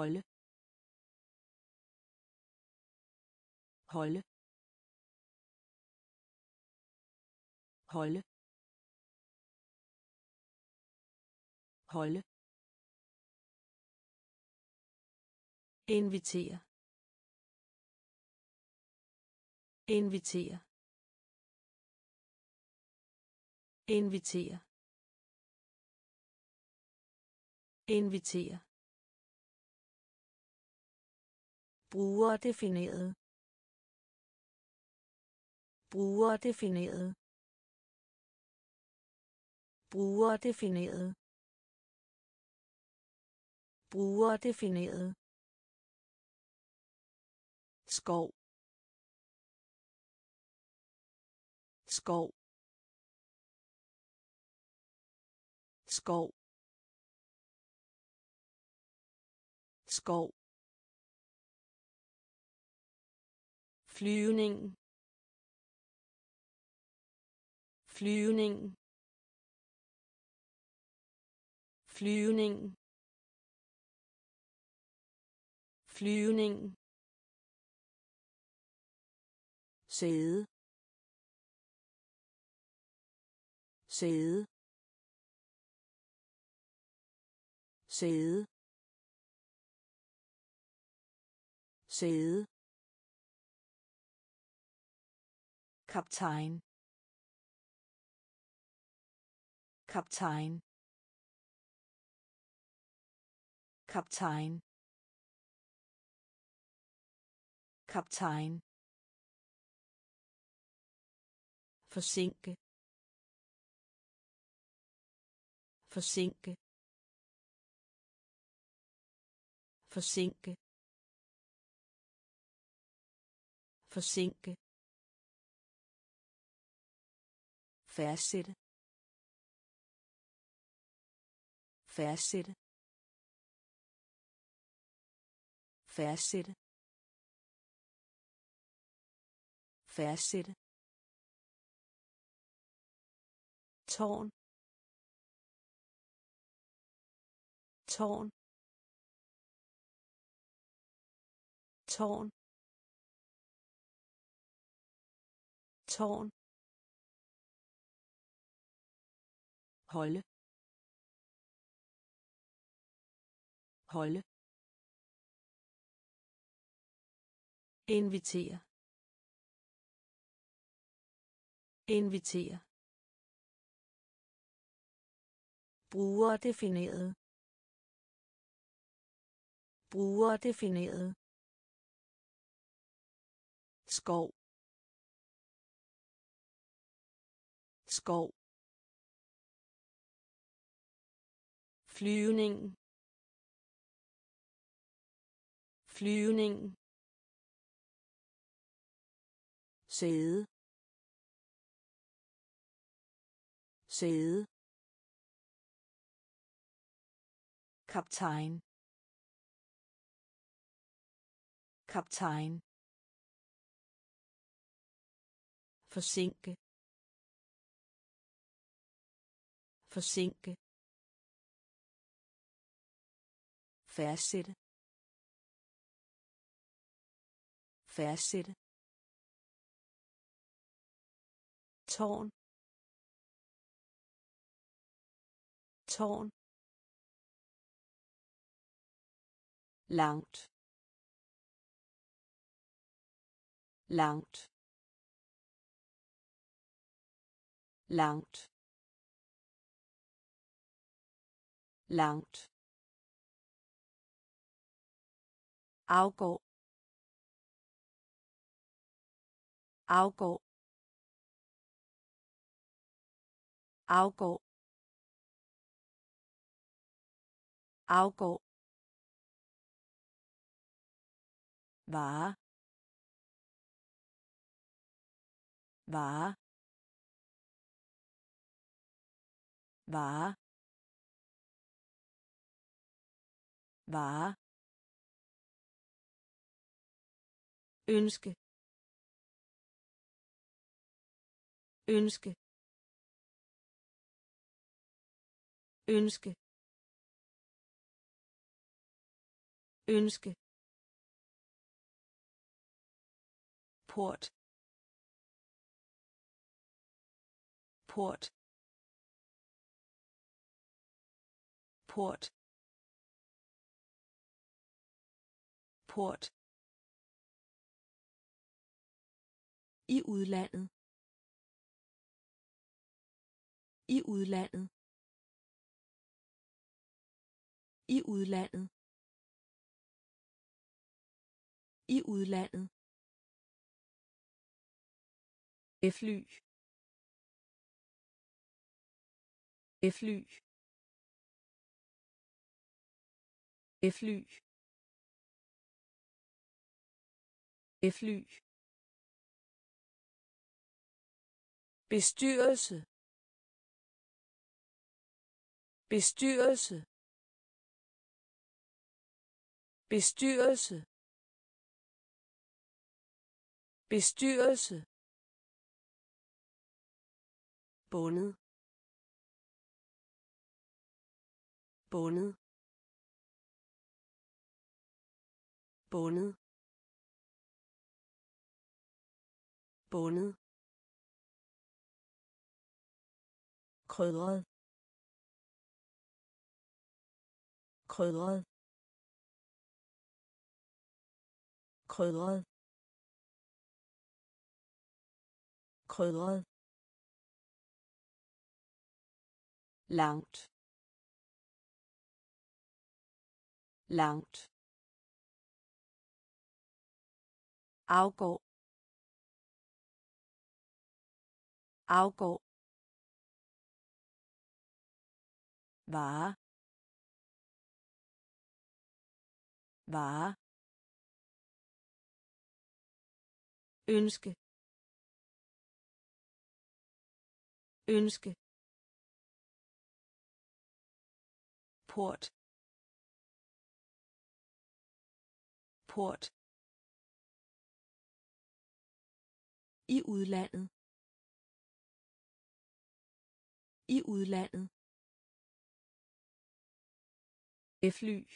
holde. Holde. Holde. Holde. Invitere. Invitere. Invitere. Invitere. Brugerdefineret. Brugerdefineret. Brugerdefineret. Brugerdefineret. Skov. Skov. Skov. Skov. Flyvning. Flyvning. Flyvning. Flyvning. Sæde. Sæde. Sæde. Sæde. Kaptajn. Kaptajn. Kaptajn. Kaptajn. Forsinke. Forsinke. Forsinke. Forsinke. Fastsætte. Fastsætte. Fastsætte. Fastsætte. tårn tårn tårn tårn holde. Holde. Invitere. Invitere. Brugerdefineret. Brugerdefineret. Skov. Skov. Flyvning. Flyvning. Sæde. Sæde. Kaptajn. Kaptajn. Forsinke. Forsinke. Fastsætte. Fastsætte. tårn. Tårn. Langt. Langt. Langt. Langt. Afgå afgå afgå afgå vare vare vare vare ønske. Ønske. Ønske. Ønske. Port. Port. Port. Port. I udlandet. I udlandet. I udlandet. I udlandet. Fly. Fly. Fly. Fly. Bestyrelse. Bestyrelse. Bestyrelse. Bestyrelse. Bundet. Bundet. Bundet. Bundet. Krydret. Krydret. Krydret. Krydret. Langt. Langt. Afgår afgår vare. Vare. Ønske. Ønske. Port. Port. I udlandet. I udlandet fly.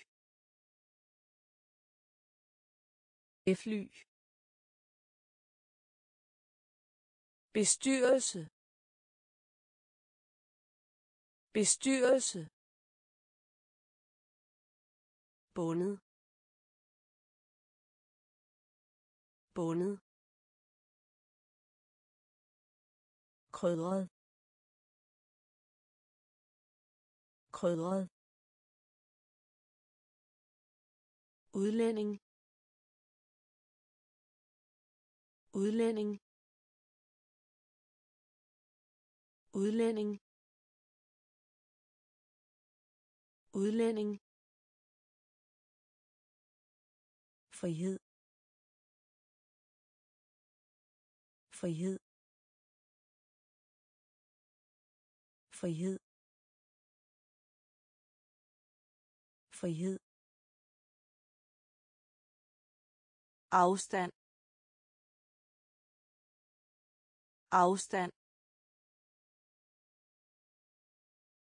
Fly. Bestyrelse. Bestyrelse. Bundet. Bundet. Krydret. Krydret. Udlænding. Udlænding. Udlænding. Udlænding. Frihed. Frihed. Frihed. Frihed. Afstand. Afstand.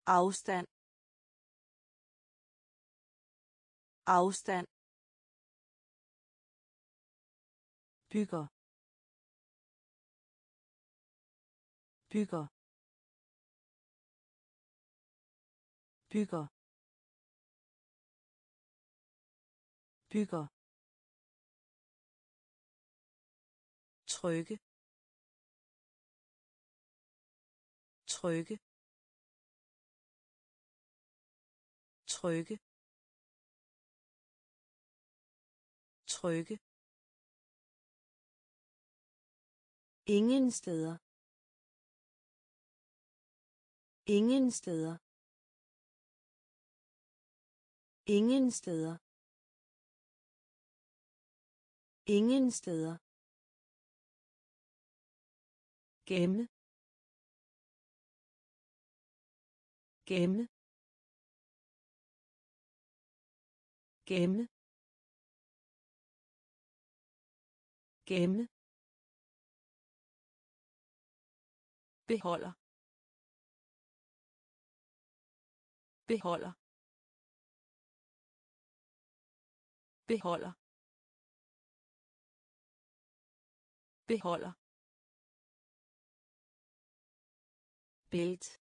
Afstand. Afstand. Bygger. Bygger. Bygger. Bygger trykke trykke trykke trykke ingen steder. Ingen steder. Ingen steder. Ingen steder gemme gemme gemme gemme beholder. Beholder. Beholder. Beholder. beeld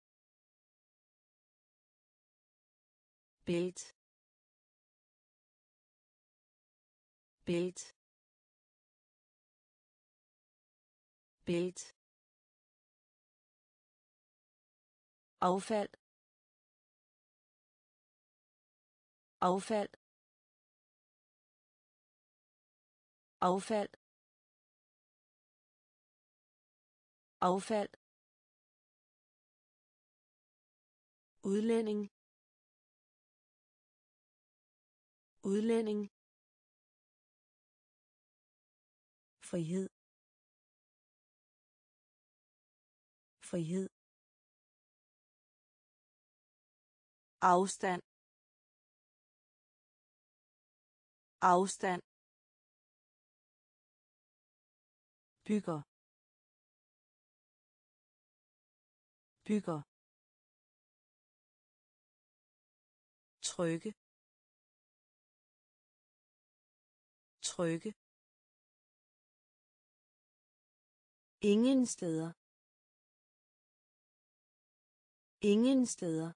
beeld beeld beeld afval, afval, afval, afval. Udlænding. Udlænding. Frihed. Frihed. Afstand. Afstand. Bygger. Bygger. Trykke trykke ingen steder. Ingen steder.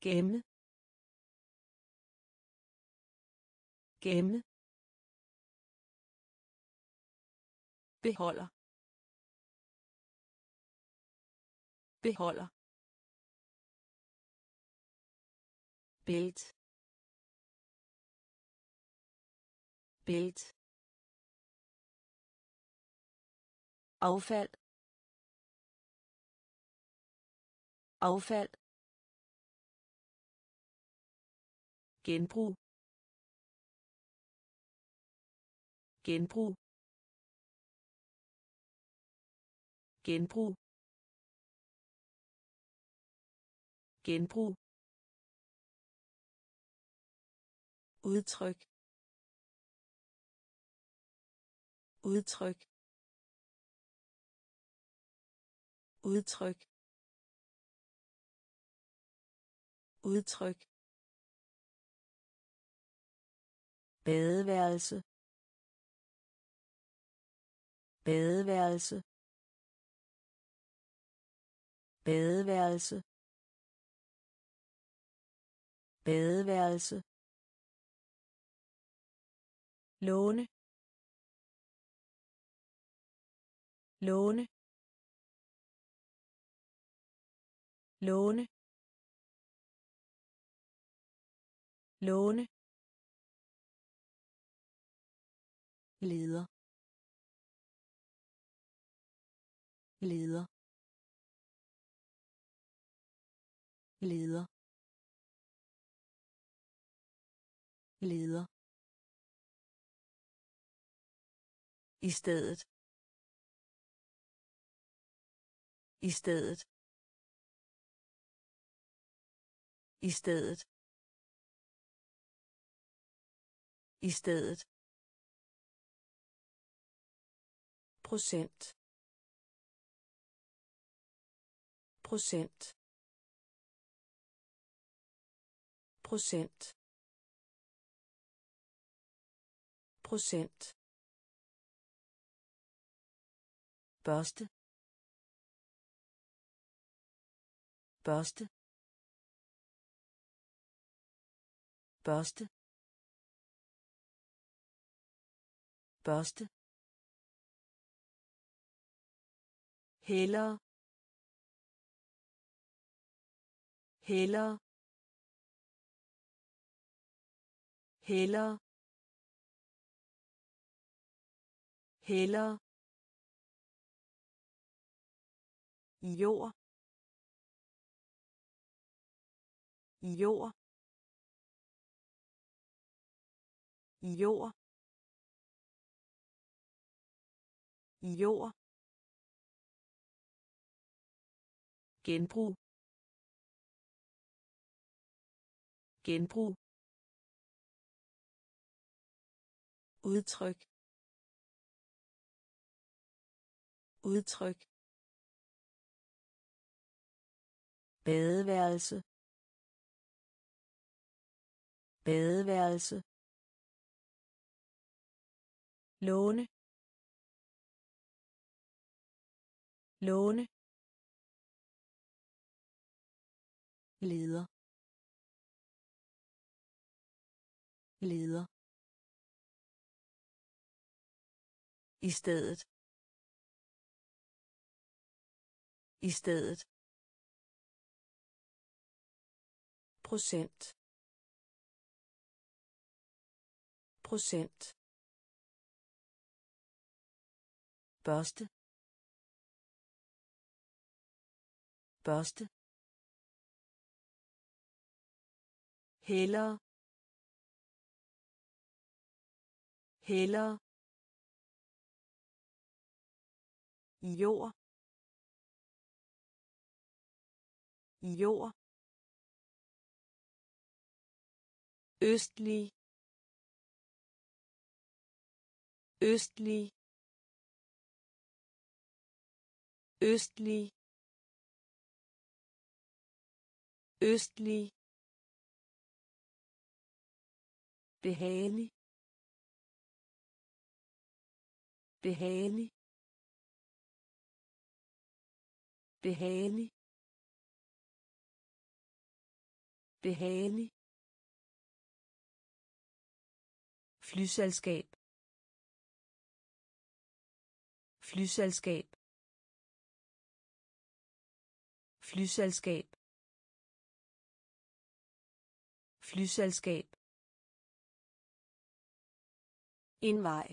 Gemme. Gemme. Beholder. Beholder. Bild. Bild. Auffall Auffall genbrug. Genbrug. Genbrug. Genbrug. Udtryk. Udtryk. Udtryk. Udtryk. Badeværelse. Badeværelse. Badeværelse. Badeværelse låne låne låne låne. Leder. Leder. Leder. Leder. I stedet. I stedet. I stedet. I stedet. Procent. Procent. Procent. Procent. Børste børste børste børste heller. Heller. Heller. Heller jord. Jord. Jord. Jord. Genbrug. Genbrug. Udtryk. Udtryk. Badeværelse. Badeværelse. Låne. Låne. Leder. Leder. I stedet. I stedet. Procent. Procent. Børste. Børste. Heller heller jord. Jord. Østlig østlig østlig østlig. Behagelig. Behagelig. Behagelig. Behagelig. Flyselskab. Flyselskab. Flyselskab. Flyselskab. Indvej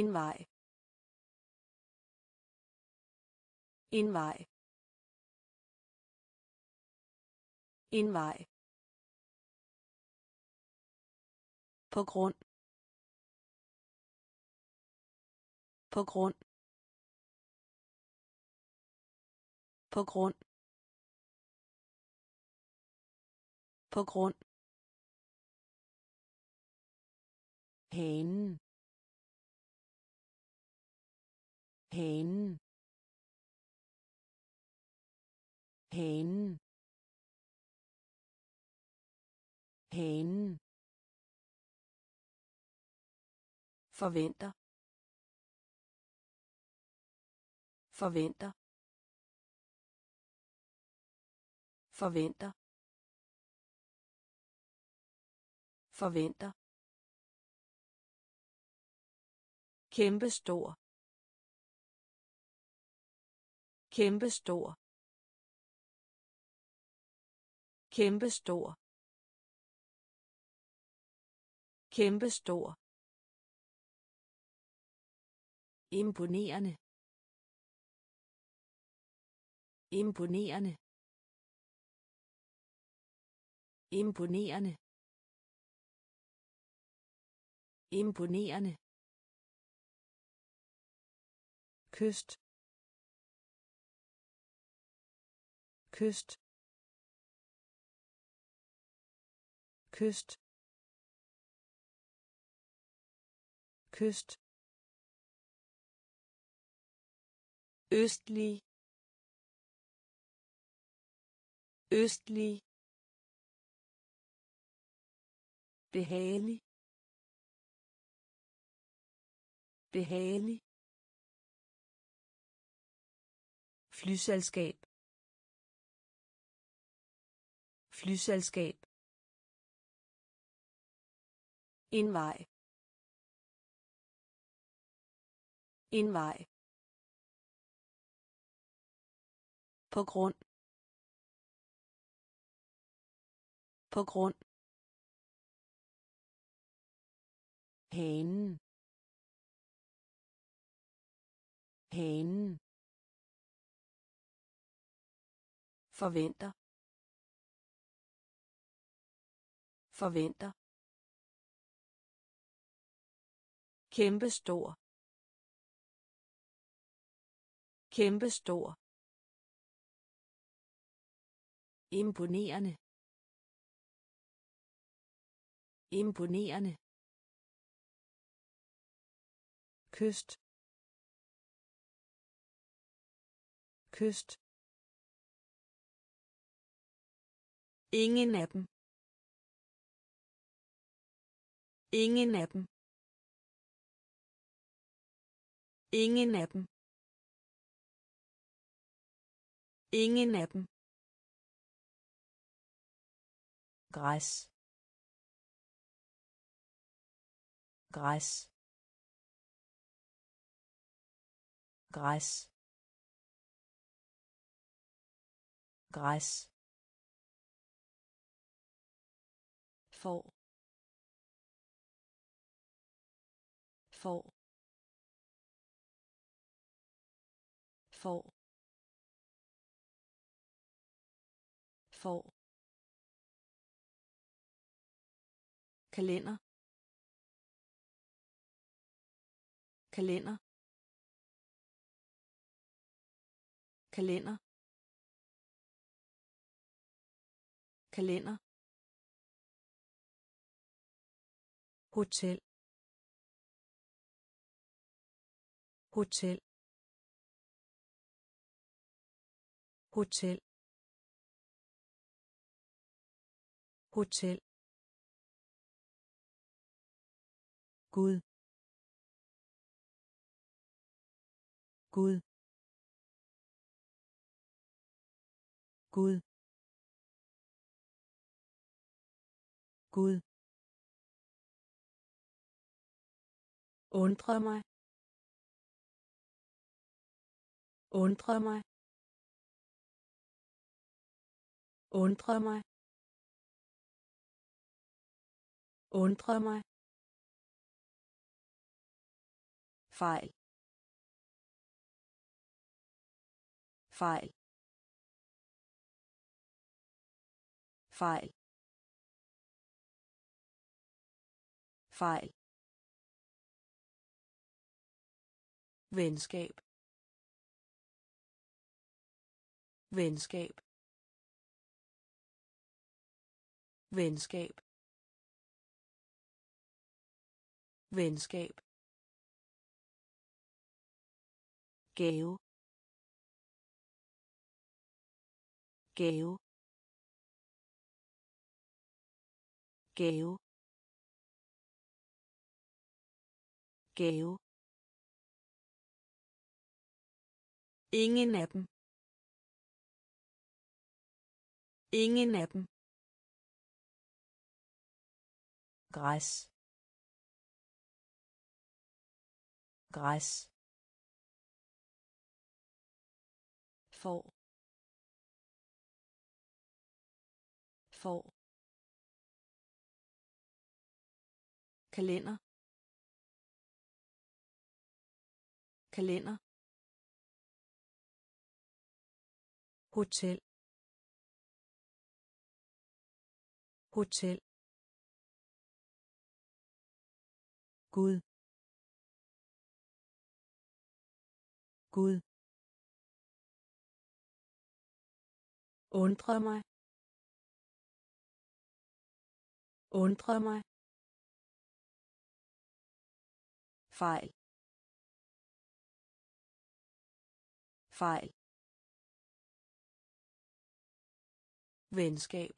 indvej indvej indvej på grund. På grund. På grund. På grund. Hanen. Hanen. Hanen. Hanen. Forventer. Forventer. Forventer. Forventer. Kæmpe stor kæmpe stor kæmpe stor kæmpe stor imponerende. Imponerende. Imponerende. Imponerende. Kyst. Kyst. Kyst. Kyst. Østlig østlig behagelig behagelig flyselskab flyselskab en vej en vej. På grund. På grund. Hanen. Hanen. Forventer. Forventer. Kæmpe stor kæmpe stor imponerende imponerende kyst kyst Ingen af dem. Ingen af dem. Ingen af dem. Ingen af dem. Græs. Græs. Græs. Græs. For for for for kalender. Kalender. Kalender. Kalender. Hotel. Hotel. Hotel. Hotel. Gud Gud Gud Gud Undre mig. Undre mig. Undre mig. Undre mig. Fejl. Fejl. Fejl. Fejl. Venskab. Venskab. Venskab. Venskab gave gave gave gave Ingen af dem. Ingen af dem. græs. Græs for for kalender. Kalender. Hotel. Hotel. Gud. Gud. Undre mig. Undre mig. fejl. Fejl. Venskab.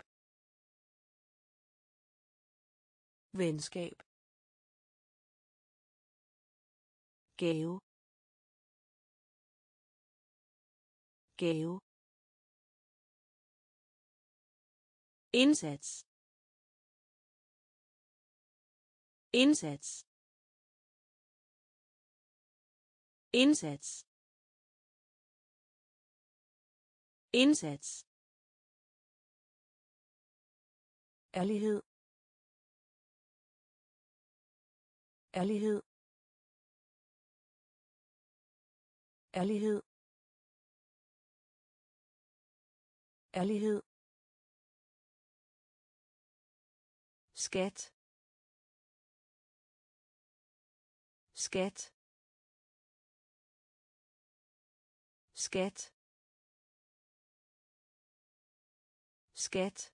Venskab. Gave. Gave. Indsats. Indsats. Indsats. Indsats. Ærlighed. Ærlighed. Ærlighed. Ærlighed. Skat. Skat. Skat. Skat.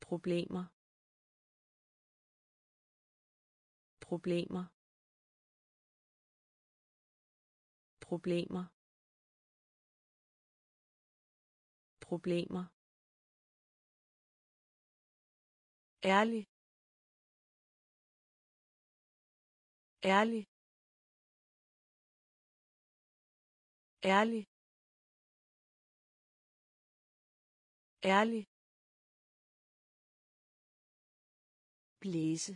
Problemer. Problemer. Problemer. Problemer. Ærlig ærlig ærlig ærlig blæse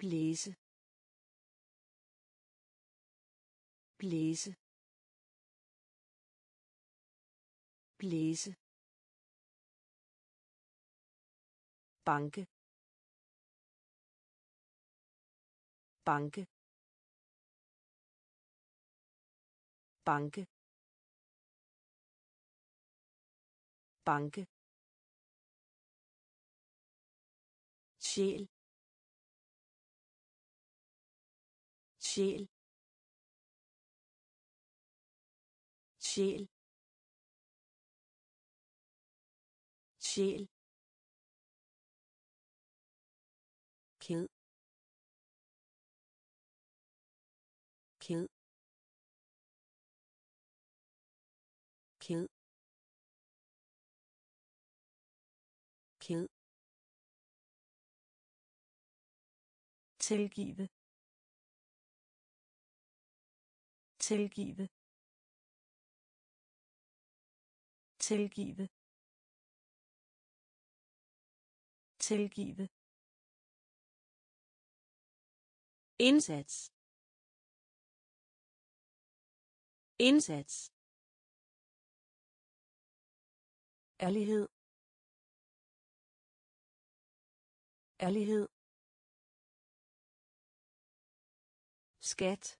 blæse blæse blæse banke. Banke. Banke. Banke. Sjæl. Sjæl. Sjæl. Sjæl. Tilgive tilgive tilgive tilgive indsats. Indsats. Ærlighed. Ærlighed. Skat.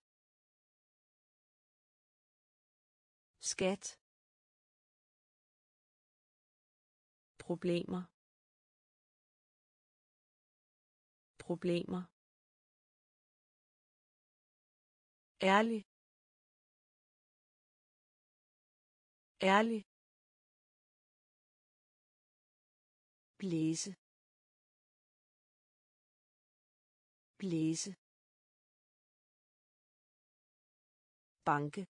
Skat. Problemer. Problemer. Ærlig. Ærlig. Blæse. Blæse. Banke.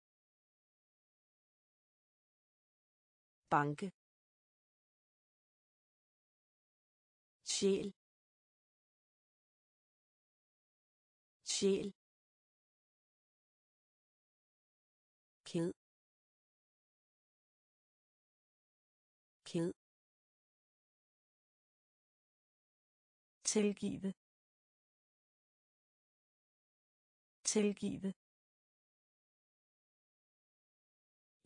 Banke. Sjæl. Sjæl. Ked. Ked. Tilgive. Tilgive.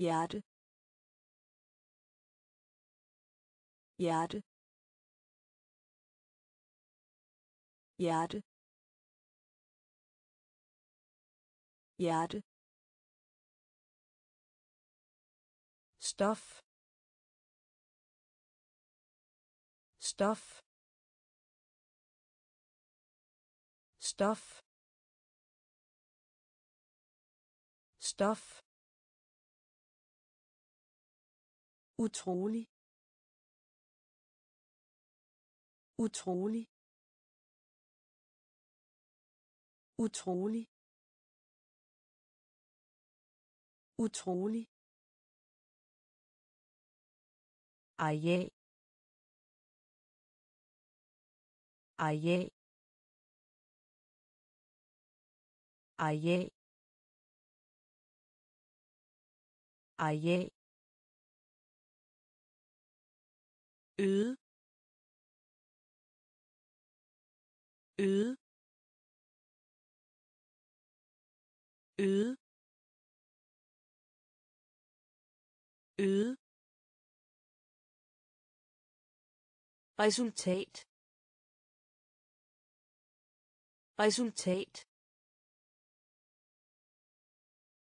Hjerte hjerte hjerte hjerte stof stof stof stof utrolig. Utrolig. Utrolig. Utrolig. Areal. Areal. Areal. Areal øde. Øde. Øde. Øde. Resultat. Resultat.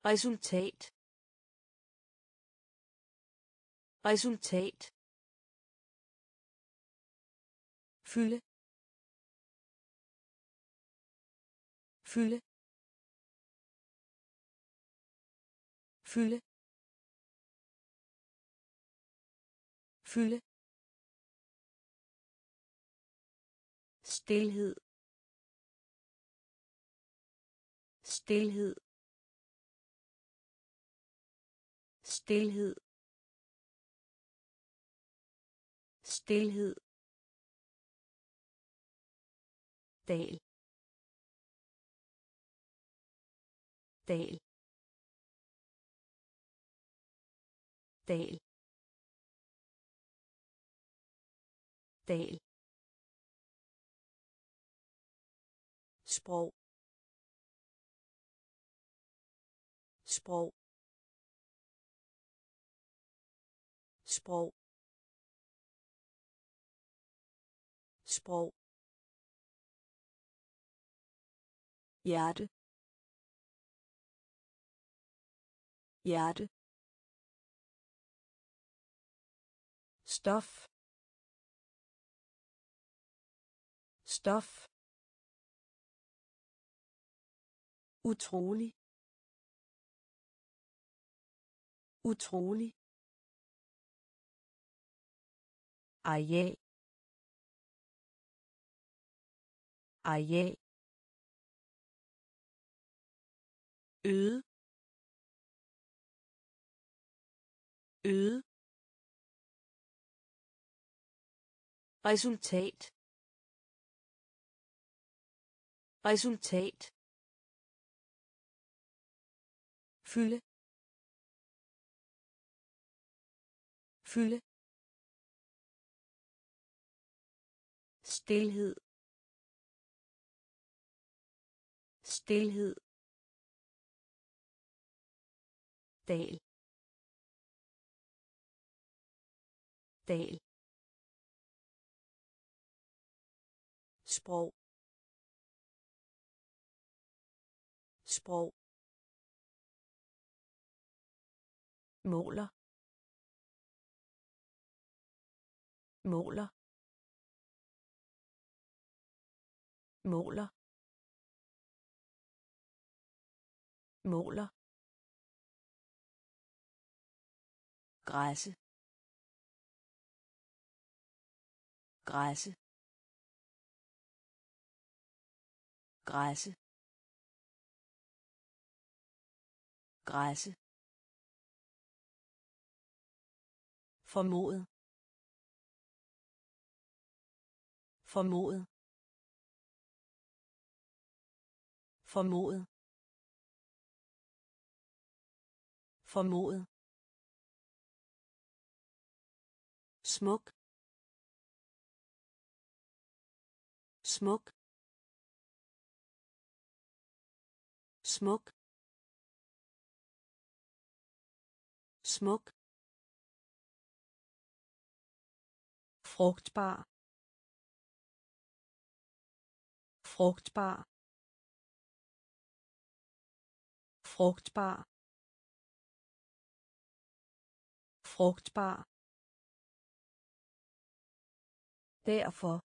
Resultat. Resultat. Fylde. Fylde. Fylde. Fylde. Stilhed. Stilhed. Stilhed. Stilhed. Dal. Dal. Dal. Dal. Sprog. Sprog. Sprog. Sprog. Hjerte. Hjerte. Stof. Stof. Utrolig. Utrolig. Areal. Areal. Øde. Øde. Resultat. Resultat. Fylde. Fylde. Stilhed. Stilhed. Dal. Dal. Sprog. Sprog. Måler. Måler. Måler. Måler. Græsse. Græsse. Græsse. Græsse. Formodet formodet formodet formodet smuk smuk smuk smuk frugtbar frugtbar frugtbar frugtbar derfor.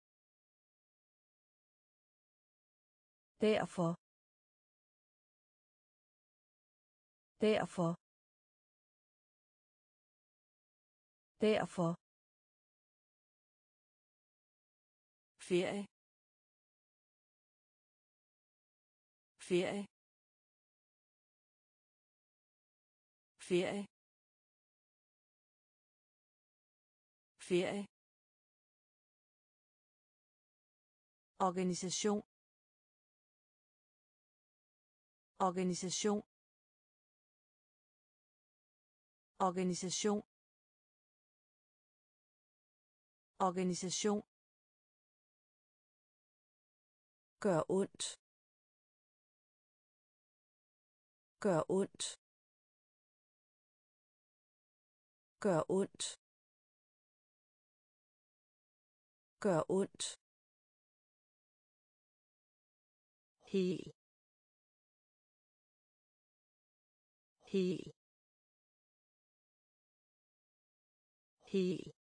Derfor. Derfor. Derfor. Ferie. Ferie. Ferie. Ferie. Organisation. Organisation. Organisation. Organisation. Gør ondt. Gør ondt. Gør ondt. Gør ondt. Hel. Hel. Hel.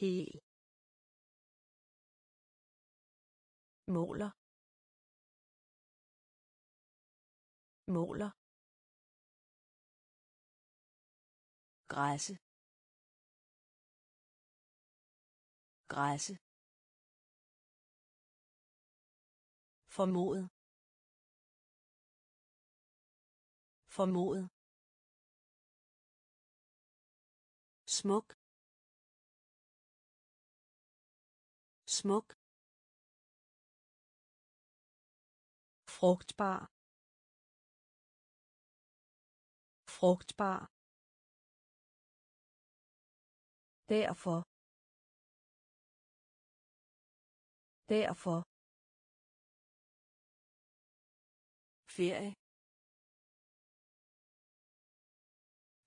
Hel. Måler. Måler. Græsse. Græsse. Formodet Formodet. Smuk. Smuk. frugtbar frugtbar derfor derfor ferie.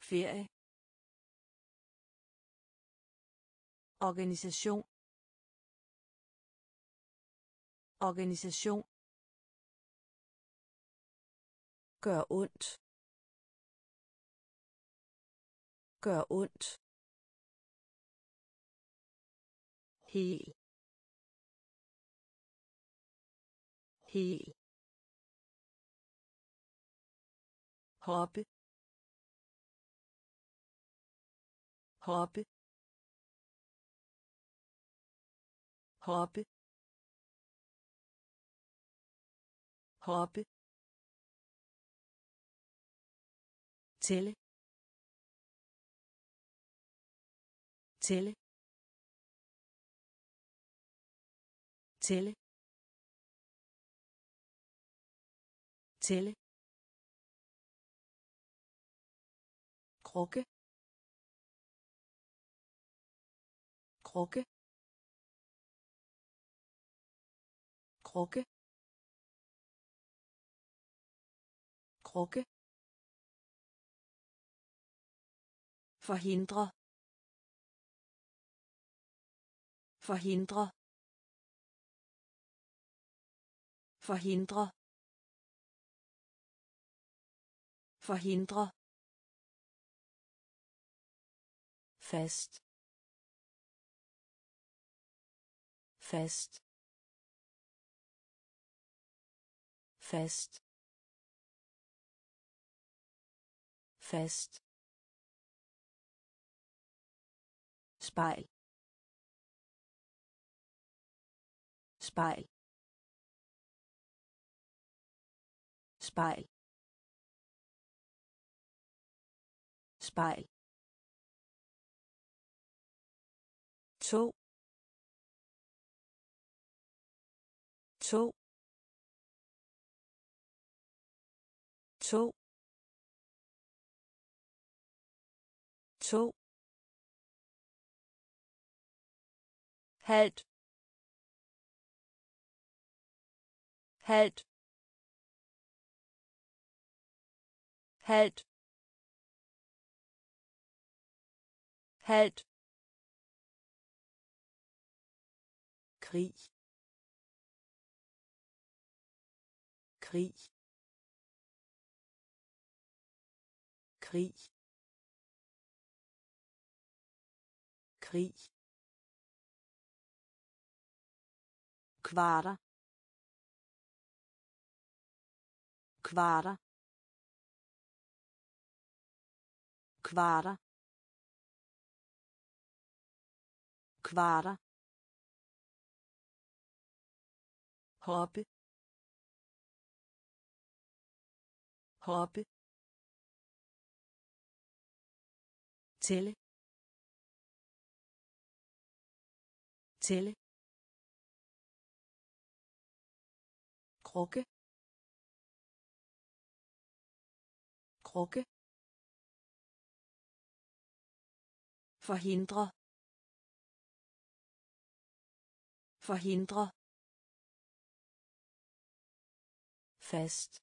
Ferie. Organisation. Organisation. Gør ondt. Gør ondt. Hel. Hel. Hoppe hoppe hoppe hoppe tælle tælle tælle tælle krukke krukke krukke krukke forhindre forhindre forhindre forhindre fest. Fest. Fest. Fest. Spejl. Spejl. Spejl. Spejl. tog tog tog tog halt halt halt halt krig. Krig. Krig. Krig. Kvarter. Kvarter. Kvarter. Kvarter. Hoppe hoppe tælle tælle krukke krukke forhindre forhindre fest.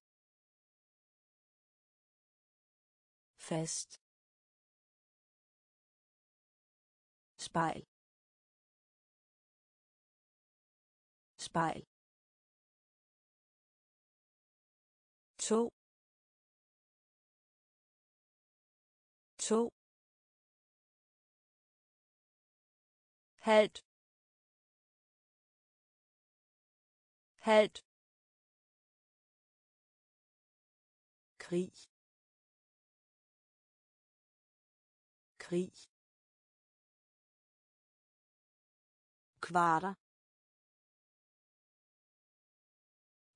Fest. Spejl. Spejl. To. To. Halt. Halt. Krig. Krig. Kvarter.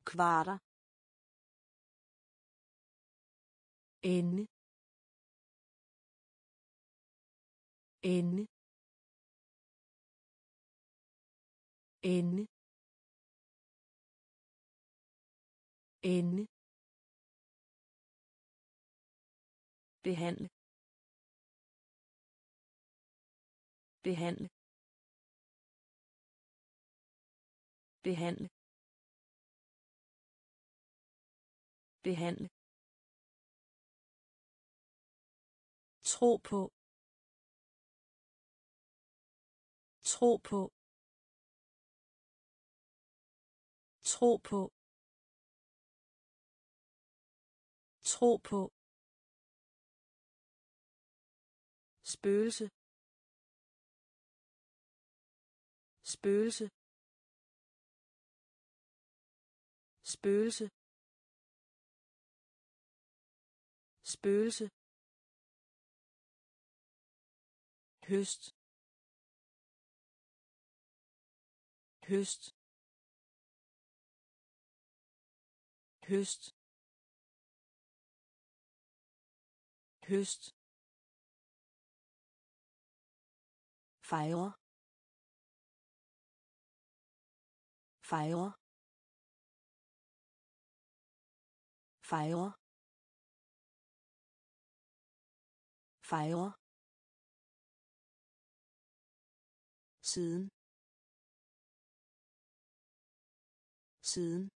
Kvarter. Ende. Ende. Ende. Ende. Behandle. Behandle. Behandle. Behandle. Tro på. Tro på. Tro på. Tro på. Spøgelse. Spøgelse. Spøgelse. Spøgelse. Høst. Høst. Høst. Høst. Fejre. Fejre. Fejre. Fejre. Siden. Siden.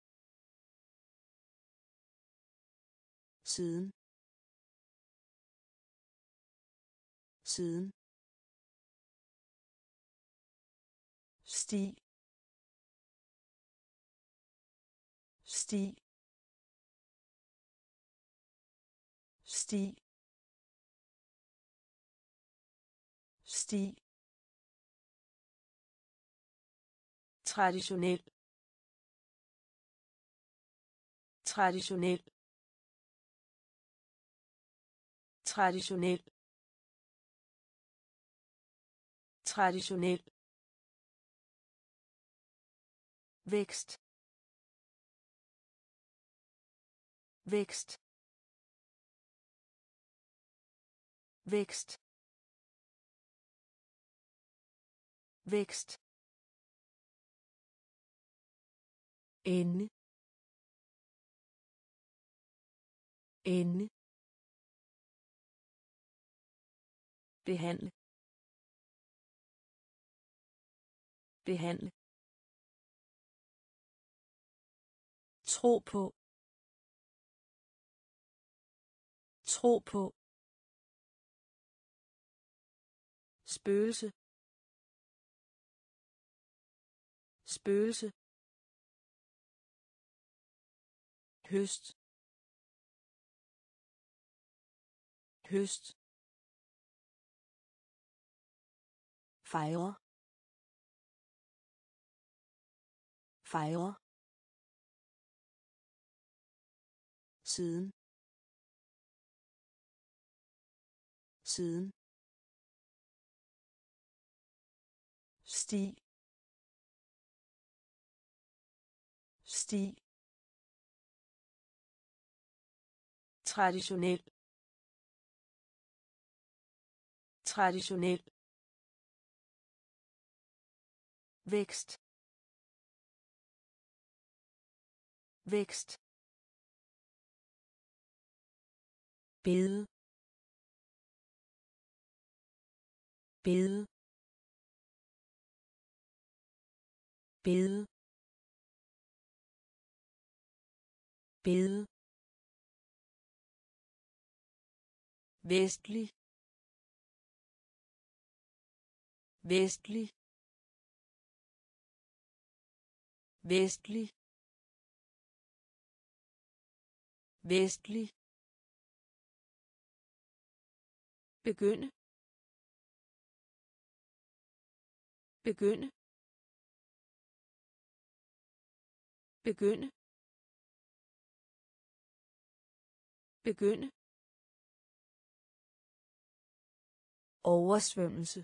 Siden. Siden sti. Sti. Sti. Sti. Traditionel. Traditionel. Traditionel. Traditionel. Vækst. Vækst. Vækst. Vækst. Ende. Ende. Behandle. Behandle. Tro på. Tro på. Spøgelse. Spøgelse. Høst. Høst. Fejre. Fejre. Siden. Siden. Sti. Sti. Traditionel. Traditionel. Vækst. Vækst. Bede. Bede. Bede. Bede. Vestlig. Vestlig. Vestlig. Vestlig. Begynde. Begynde. Begynde. Begynde. Oversvømmelse.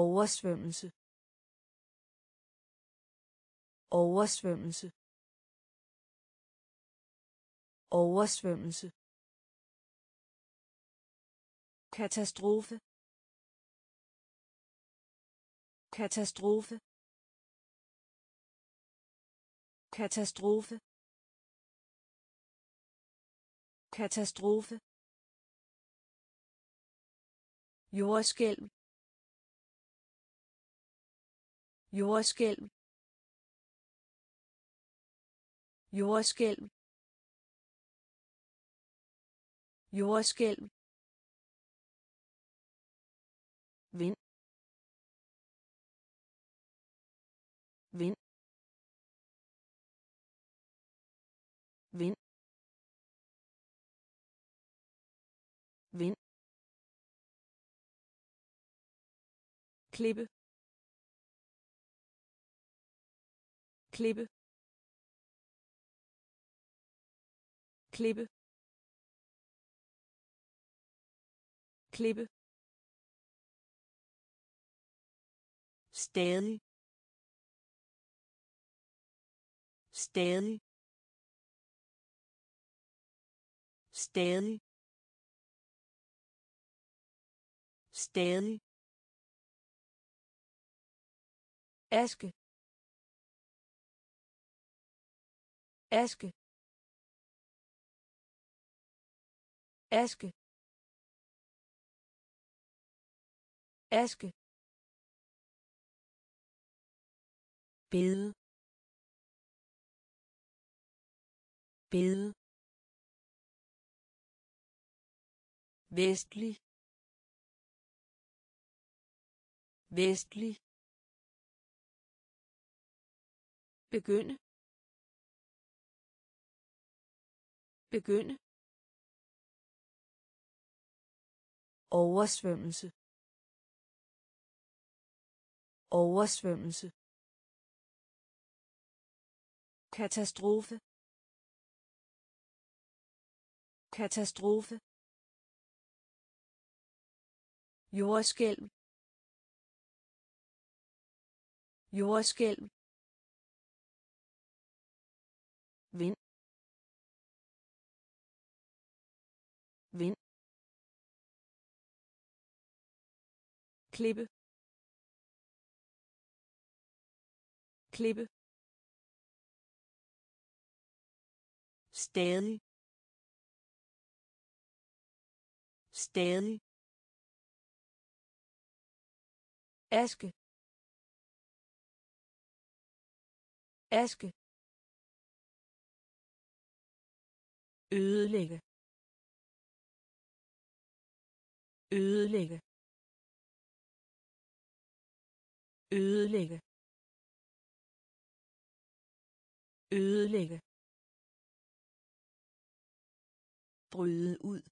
Oversvømmelse. Oversvømmelse. Oversvømmelse katastrofe. Katastrofe. Katastrofe. Katastrofe. Jordskælv. Jordskælv. Jordskælv. Jordskælv. Vind. Vind. Vind. Vind. Klippe. Klippe. Klippe. Klippe. Stadig. Stadig. Stadig. Stadig. Aske. Aske. Aske. Aske. Bede. Bede. Vestlig. Vestlig. Begynde begynde oversvømmelse. Oversvømmelse katastrofe katastrofe jordskælv jordskælv vind vind klippe klippe stadig. Stadig. Aske. Aske. Ødelægge. Ødelægge. Ødelægge. Ødelægge. Bryde ud.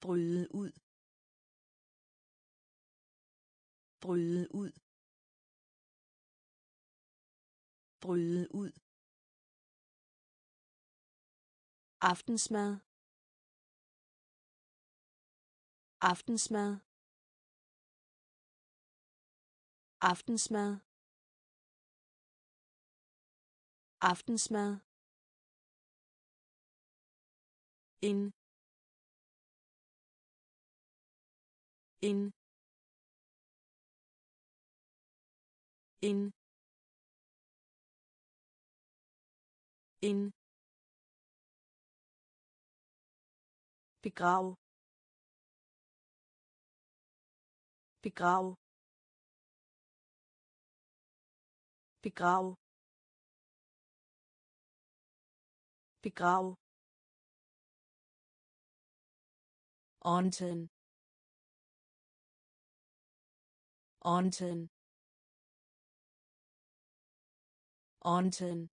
Bryde ud. Bryde ud. Bryde ud. Aftensmad. Aftensmad. Aftensmad. Aftensmad. In in in in. Begrav. Begrav. Begrav. Begrav Onten. Onten. Onten.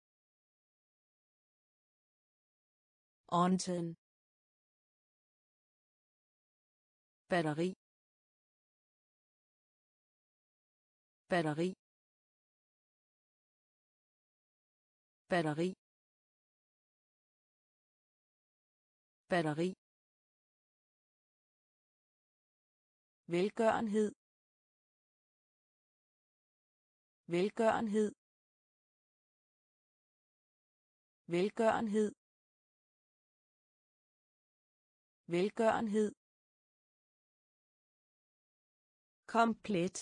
Onten. batteri batteri batteri batteri velgørenhed. Velgørenhed. Velgørenhed. Velgørenhed. Komplet.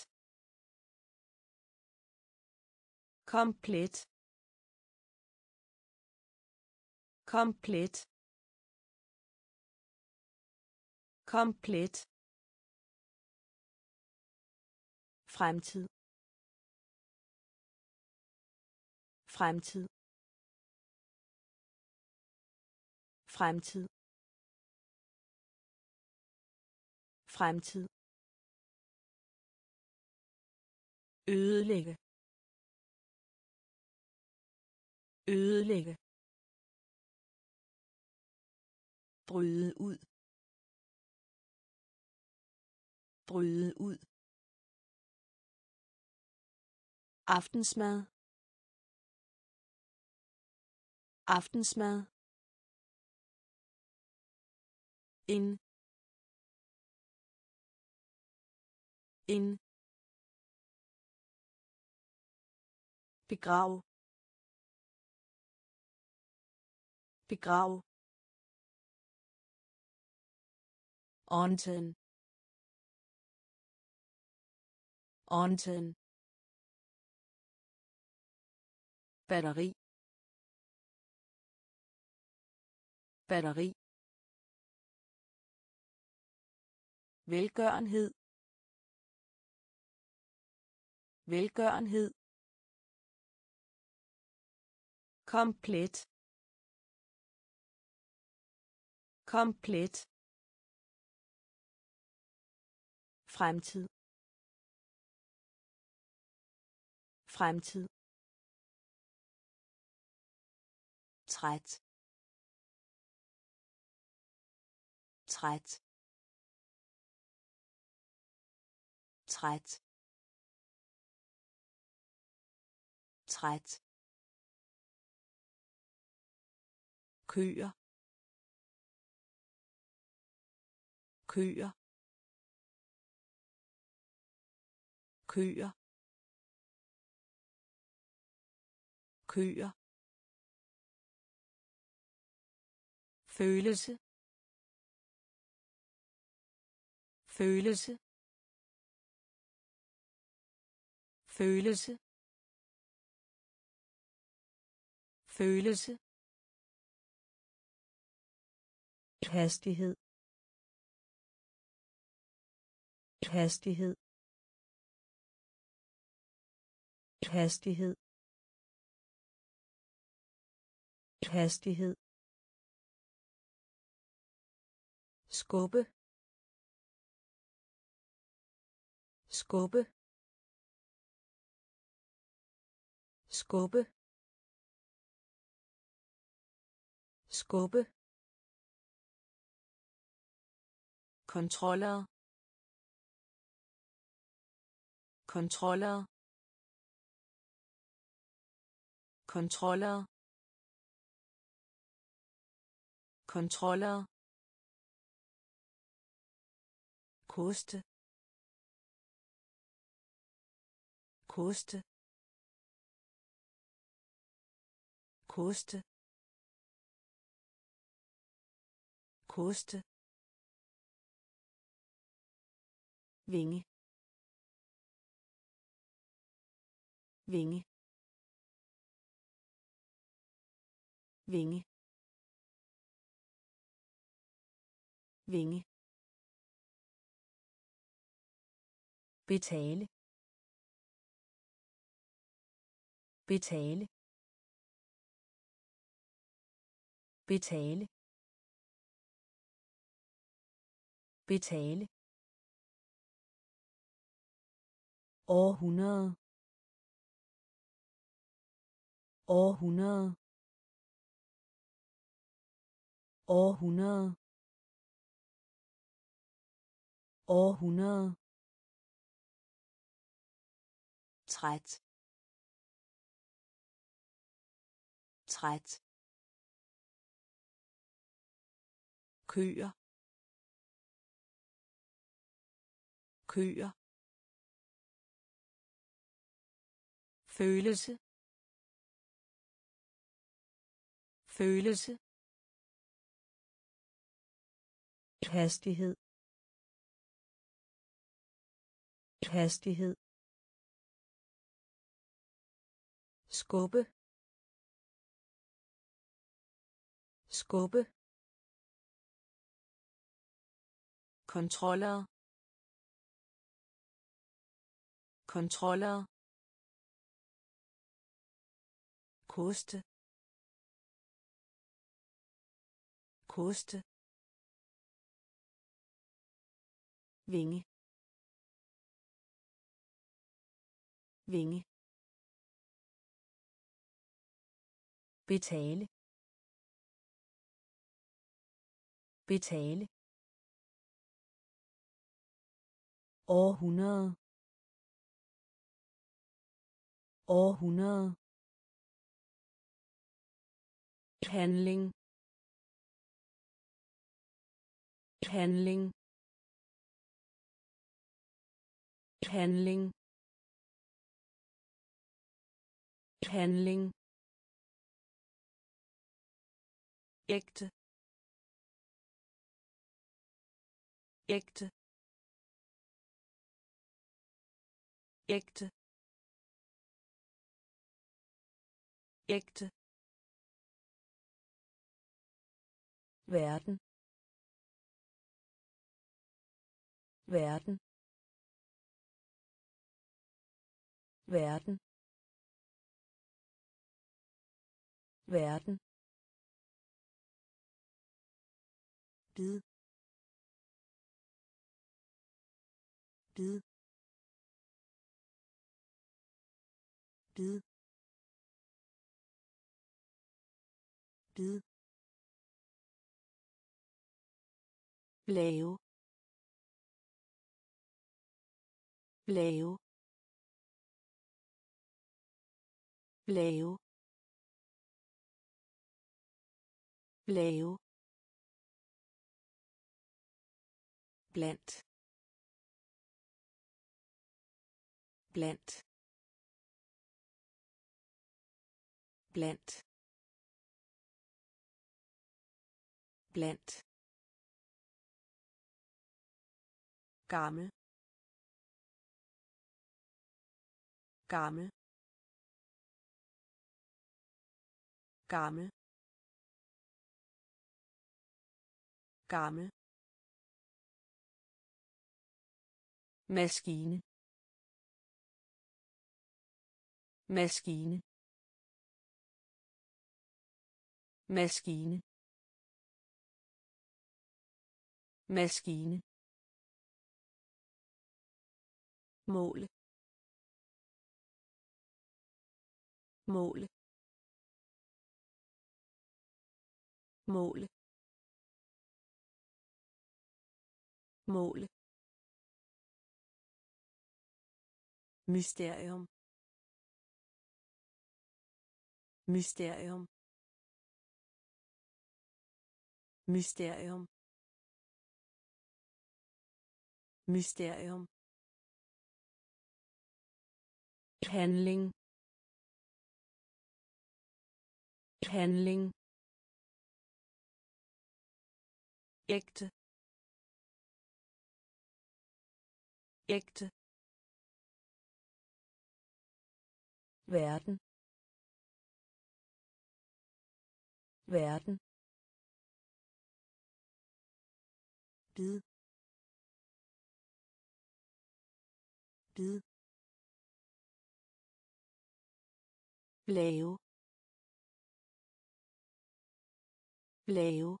Komplet. Komplet. Komplet. Fremtid. Fremtid. Fremtid. Fremtid. Ødelægge. Ødelægge. Bryde ud. Bryde ud. aftensmad. Aftensmad. In. In. Begrav. Begrav. Onten. Onten. Batteri. Batteri. Velgørenhed. Velgørenhed. Komplet. Komplet. Fremtid. Fremtid. Træt. Træt. Træt. Træt. Køer. Køer. Køer. Køer. Følelse. Følelse. Følelse. Følelse. Hastighed. Hastighed. Hastighed. Hastighed. Skubbe. Skubbe. Skubbe. Skubbe. Kontroller. Kontroller. Kontroller. Kontroller. Koste koste koste koste vinge vinge vinge vinge. Betale. Betale. Betale. Betale. Århundrede. Århundrede. Århundrede. Århundrede. Træt. Træt. Køer. Køer. Følelse. Følelse. Hastighed. Hastighed. Skubbe. Skubbe. Kontroller. Kontroller. Koste. Koste. Vinge. Vinge betale. Betale. Århundrede. Århundrede. Handling. Handling. Handling. Handling. Ægte ægte ægte ægte verden verden verden verden bid bid bid bid lave lave lave lave blandt. Blandt. Blandt. Blandt. Gammel. Gammel. Gammel. Gammel. Maskine. Maskine. Maskine. Maskine. Mål. Mål. Mål. Mål. Mysterium. Mysterium. Mysterium. Mysterium. Handling. Handling. Ægte. Ægte. Verden. Verden. Bid. Bid. Lave. Lave.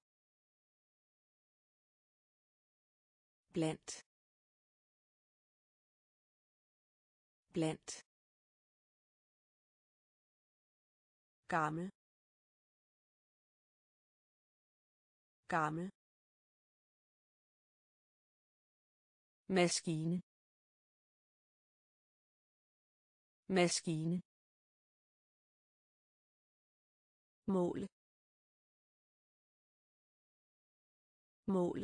Blandt. Blandt. Gammel. Gammel. Maskine. Maskine. Mål. Mål.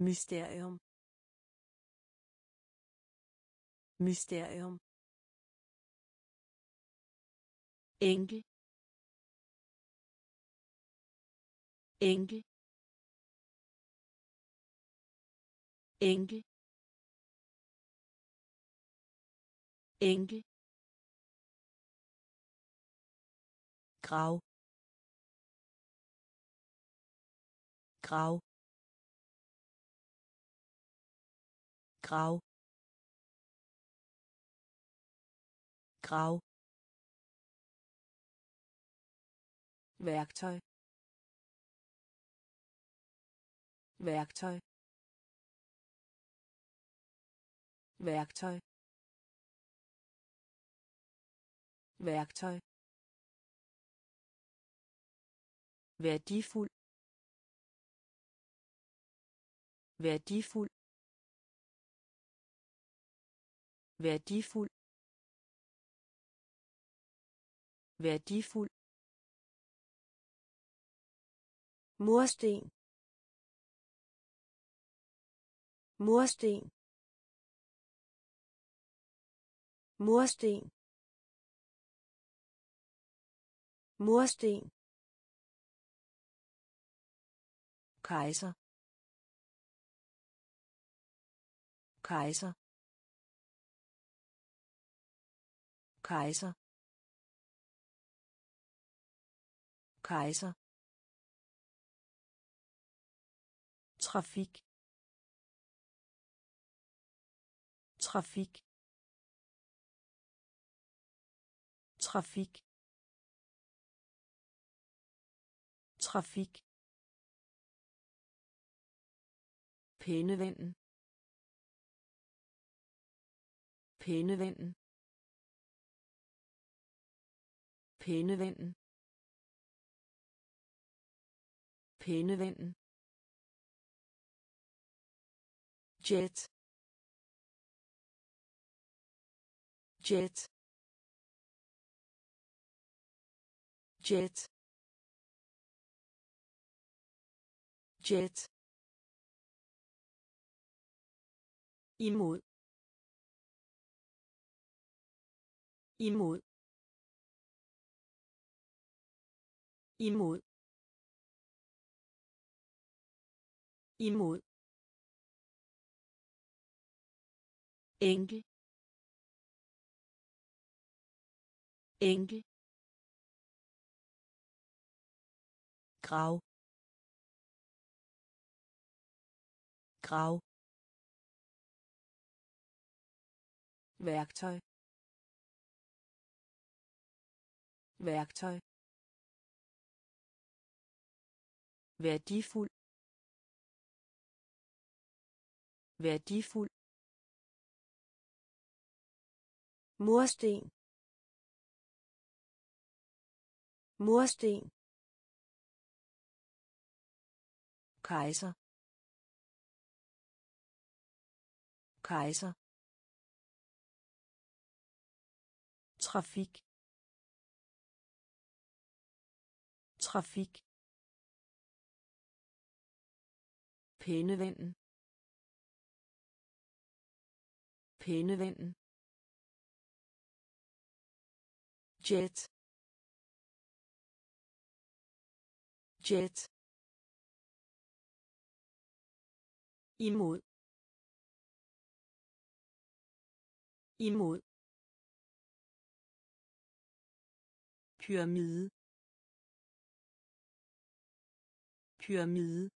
Mysterium. Mysterium enkel enkel enkel enkel grav. Grav. Grav. Grav. Værktøj. Værktøj. Værktøj. Værktøj. Værdifuld. Værdifuld. Værdifuld. Værdifuld. Mursten. Mursten. Mursten. Mursten. Kejser. Kejser. Kejser. Kejser. Trafik. Trafik. Trafik. Trafik. Pænevinden pænevinden pænevinden pænevinden jet. Jet. Jet. Jet. Imod. Imod. Imod. Imod enkel. Enkel. Grav. Grav. Værktøj. Værktøj. Værdifuld. Værdifuld. Mursten. Mursten. Kejser. Kejser. Trafik. Trafik. Pænevinden pænevinden jet. Jet. Imod. Imod. Pyramide. Pyramide.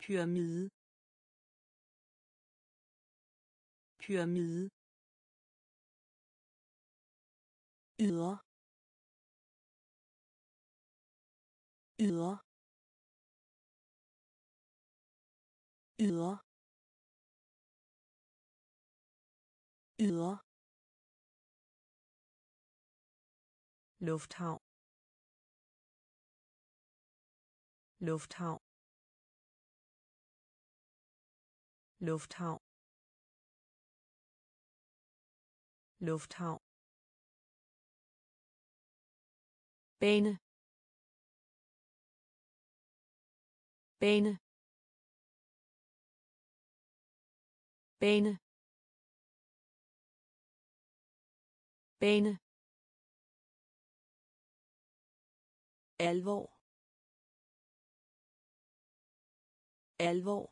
Pyramide. Pyramide ydre ydre ydre ydre lufthavn. Lufthavn. Lufthavn. Lufthavn bane. Bane. Bane. Bane. Alvor. Alvor.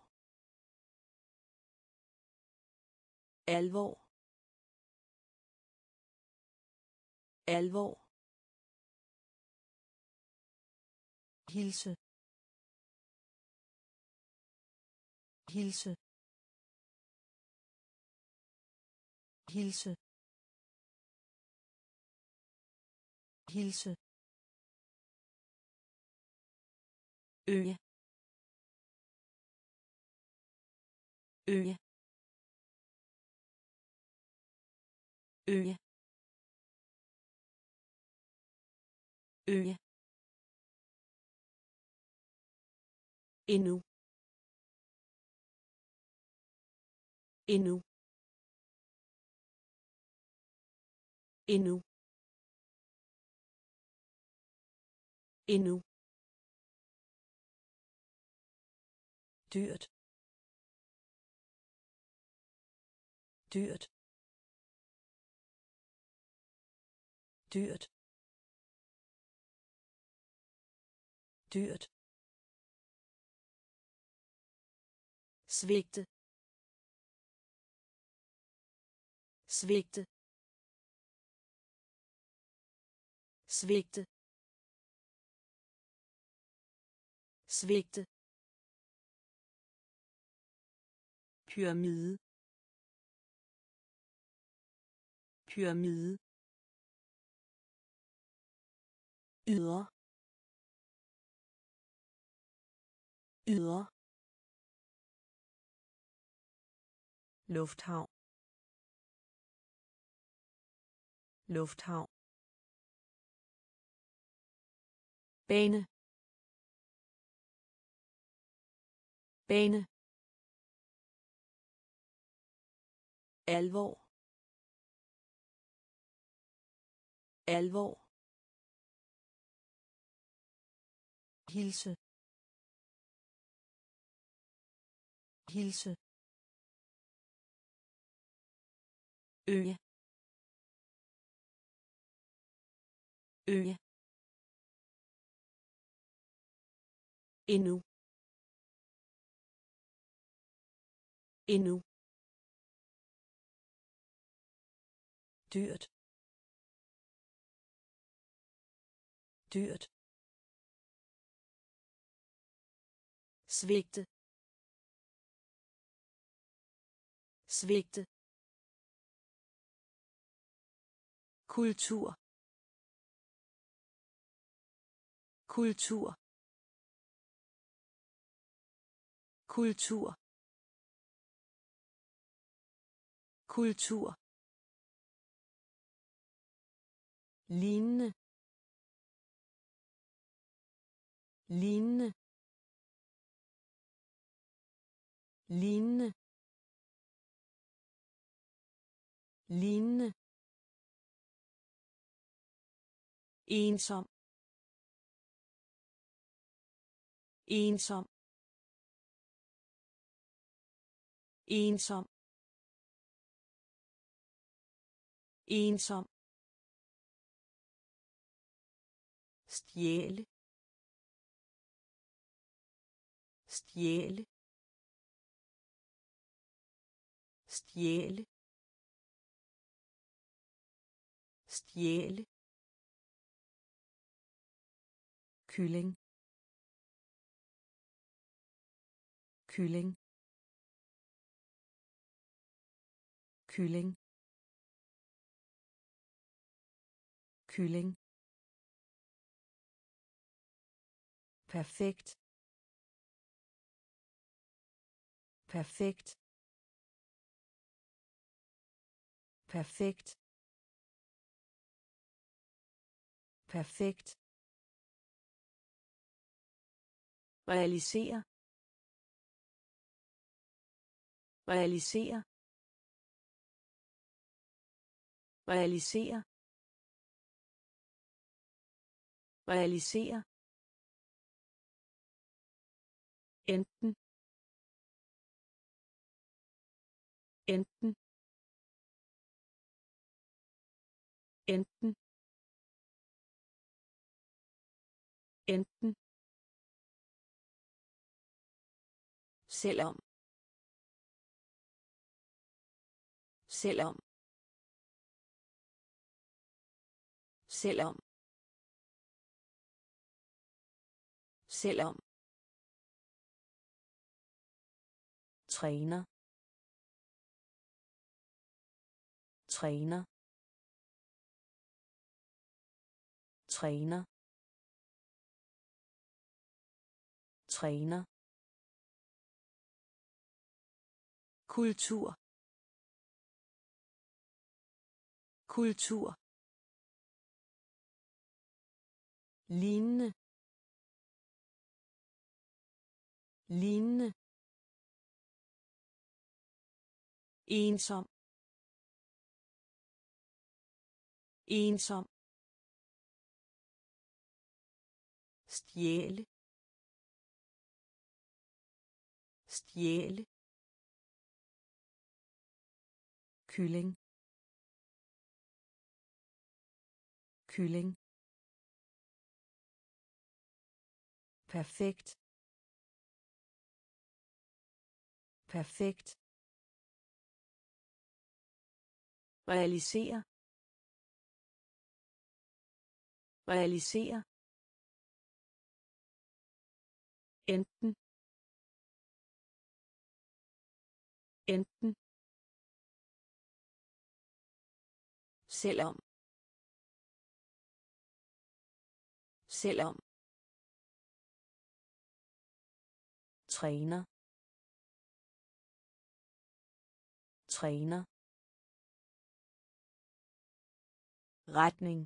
Alvor. Alvor. Hilse. Hilse. Hilse. Hilse. Øje øje øje øje øje øje øje øje endnu endnu endnu endnu dyrt dyrt dyrt dyrt svigte. Svigte. Svigte. Svigte. Pyramide. Pyramide. Yder yder lufthavn. Lufthavn. Bane. Bane. Alvor. Alvor. Hilse. Hilse. Øje øje endnu. Endnu. Dyrt. Dyrt. Svigte. Svigte. Kultur. Kultur. Kultur. Kultur. Lignende lignende lignende lignende ensom. Ensom. Ensom. Ensom. Stjæle. Stjæle. Stjæle. Stjæle. Kylling. Kylling. Kylling. Kylling. Perfekt. Perfekt. Perfekt. Perfekt realisere. Realisere. Realisere. Realisere. Enten. Enten. Enten. Enten. Selvom. Selvom. Selvom. Selvom. Træner. Træner. Træner. Træner. Kultur. Kultur. Lignende. Lignende. Ensom. Ensom. Stjæle. Stjæle. Kylling. Kylling. Perfekt. Perfekt. Realisere realisere enten. Enten. Selvom. Selvom. Træner. Træner. Retning.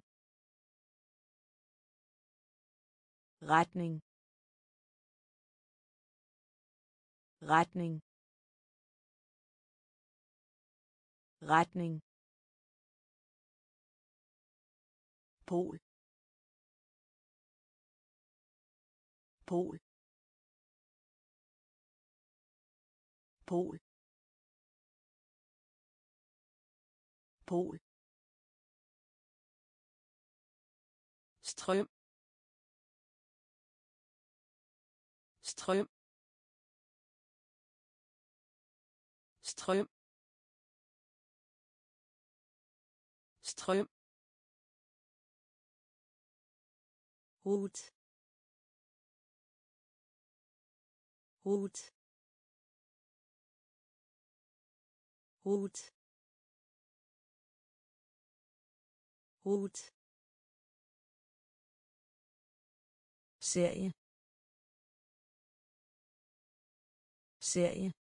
Retning. Retning. Retning. Pol. Pol. Pol. Pol. Strøm. Strøm. Strøm. Strøm. Hut Hut Hut Hut serie. Serie.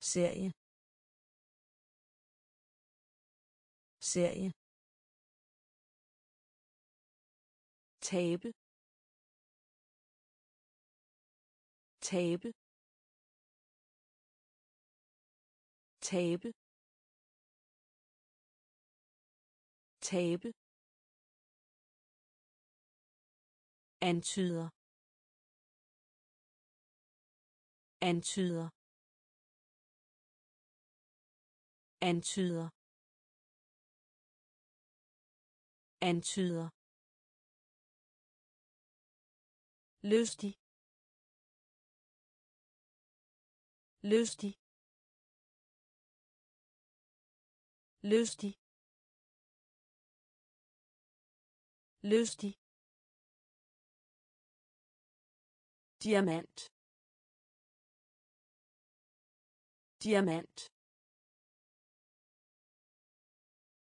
Serie. Serie. Tabe tabe tabe tabe. Antyder. Antyder. Antyder. Antyder. Lystig lystig lystig lystig diamant. Diamant.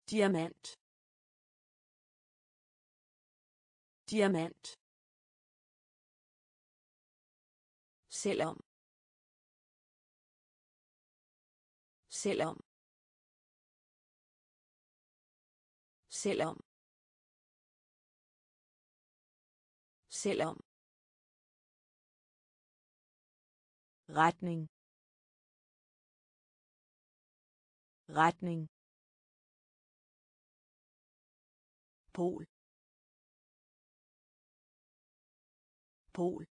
Diamant. Diamant. Selvom. Selvom. Selvom. Selvom. Retning. Retning. Pol. Pol.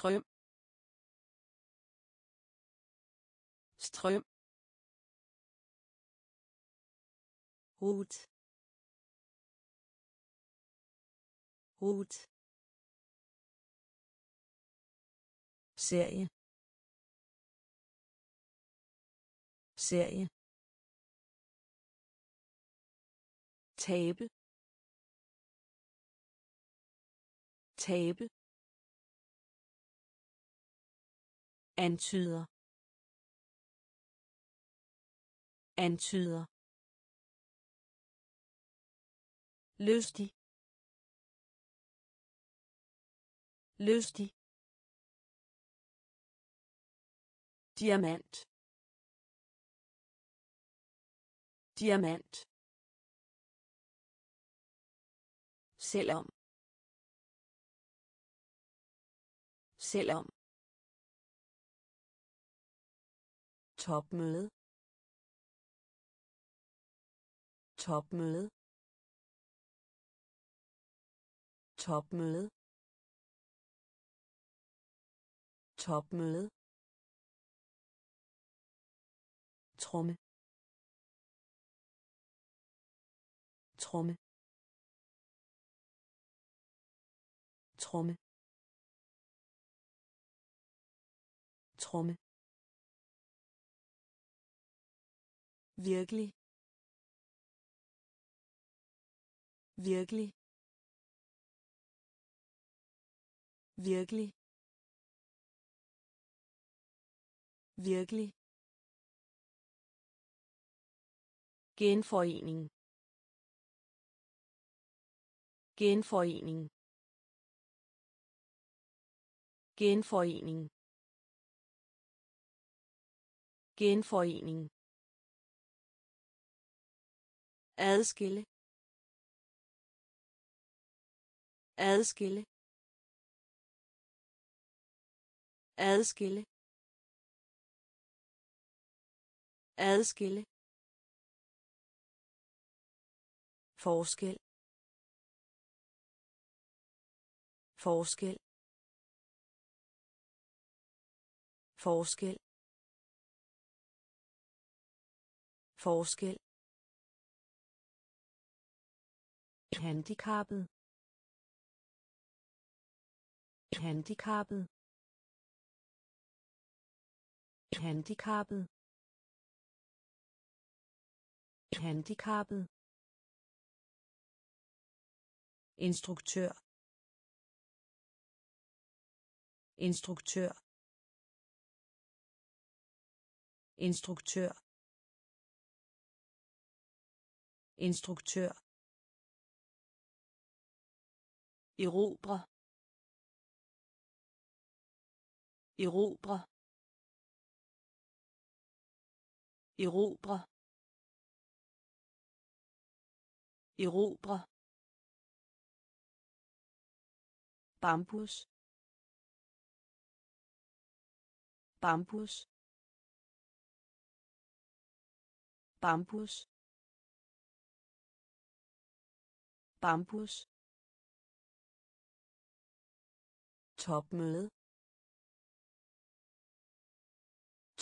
Strøm. Strøm. Rut rut serie. Serie. Tabe tabe antyder. Antyder. Lystig. Lystig. Diamant. Diamant. Selvom. Selvom. Topmøde. Topmøde. Topmøde. Topmøde. Tromme. Tromme. Tromme. Tromme. Virkelig. Virkelig. Virkelig. Virkelig. Genforening. Genforening. Genforening. Genforening adskille adskille adskille adskille. Forskel. Forskel. Forskel. Forskel. Handicappet handicappet handicappet handicappet instruktør. Instruktør. Instruktør. Instruktør. Erobre. Erobre. Erobre. Erobre. Bambus. Bambus. Bambus. Bambus. Topmøde.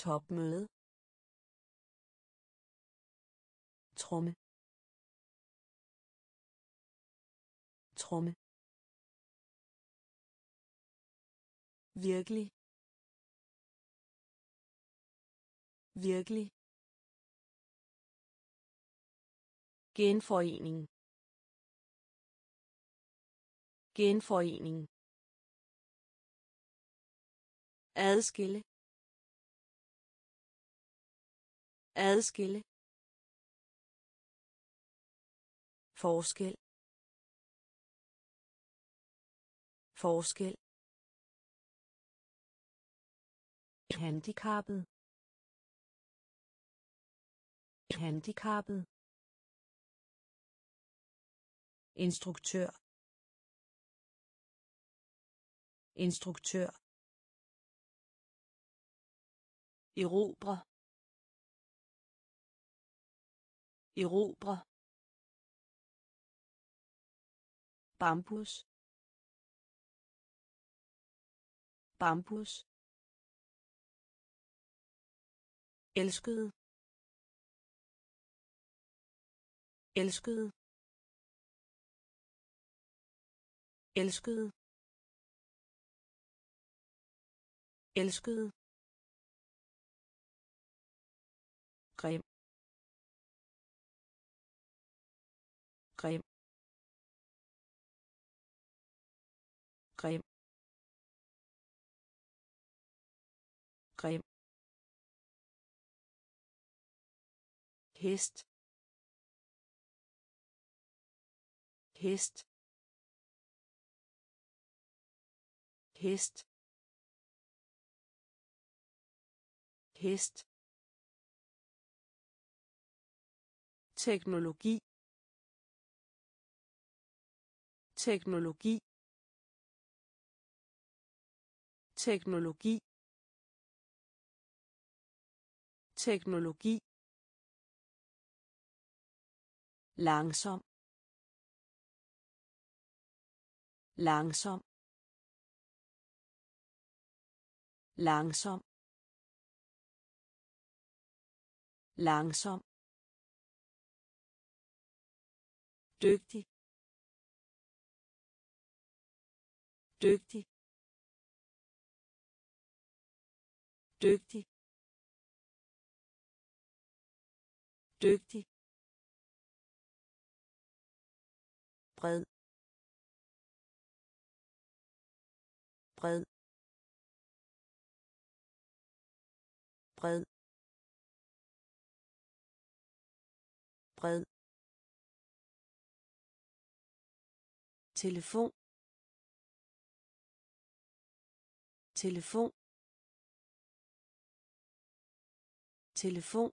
Topmøde. Tromme. Tromme. Virkelig. Virkelig. Genforening. Genforening adskille adskille forskel forskel handicappet handicappet instruktør instruktør erobre. Erobre. Bambus. Bambus. Elskede. Elskede. Elskede. Elskede. Grim grim grim grim hest hest hest hest teknologi. Teknologi. Teknologi. Teknologi. Langsom. Langsom. Langsom. Langsom. Dygtig. Dygtig. Dygtig. Dygtig. Bred. Bred. Bred. Bred. Telefon. Telefon. Telefon.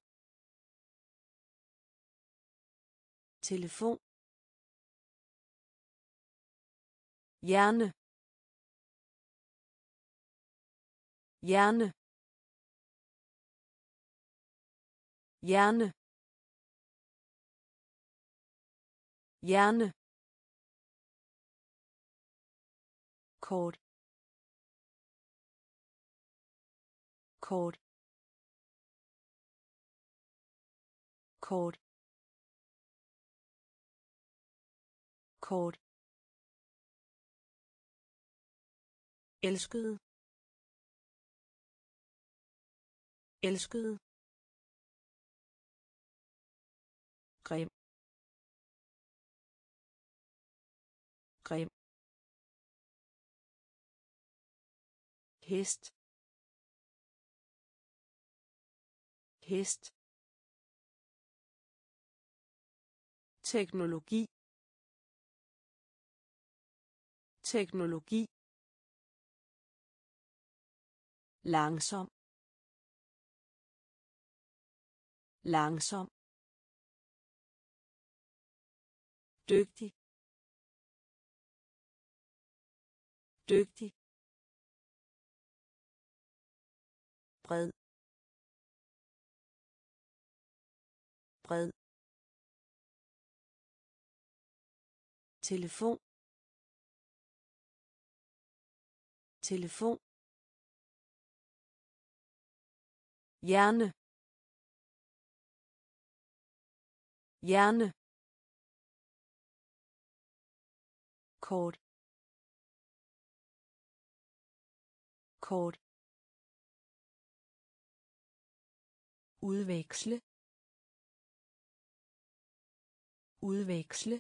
Telefon. Hjerne. Hjerne. Hjerne. Hjerne. Kort. Kort. Kort. Kort. Elskede. Elskede. Grim. Grim. Hest. Hest. Teknologi. Teknologi. Langsom. Langsom. Dygtig. Dygtig. Bred. Bred. Telefon. Telefon. Hjerne. Hjerne. Kort. Kort. Udveksle udveksle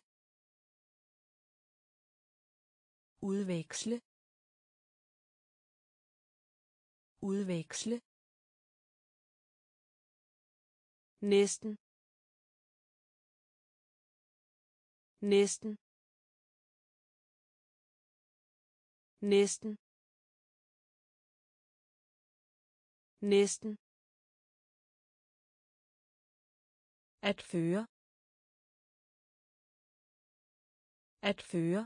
udveksle udveksle. Næsten. Næsten. Næsten. Næsten. At føre at føre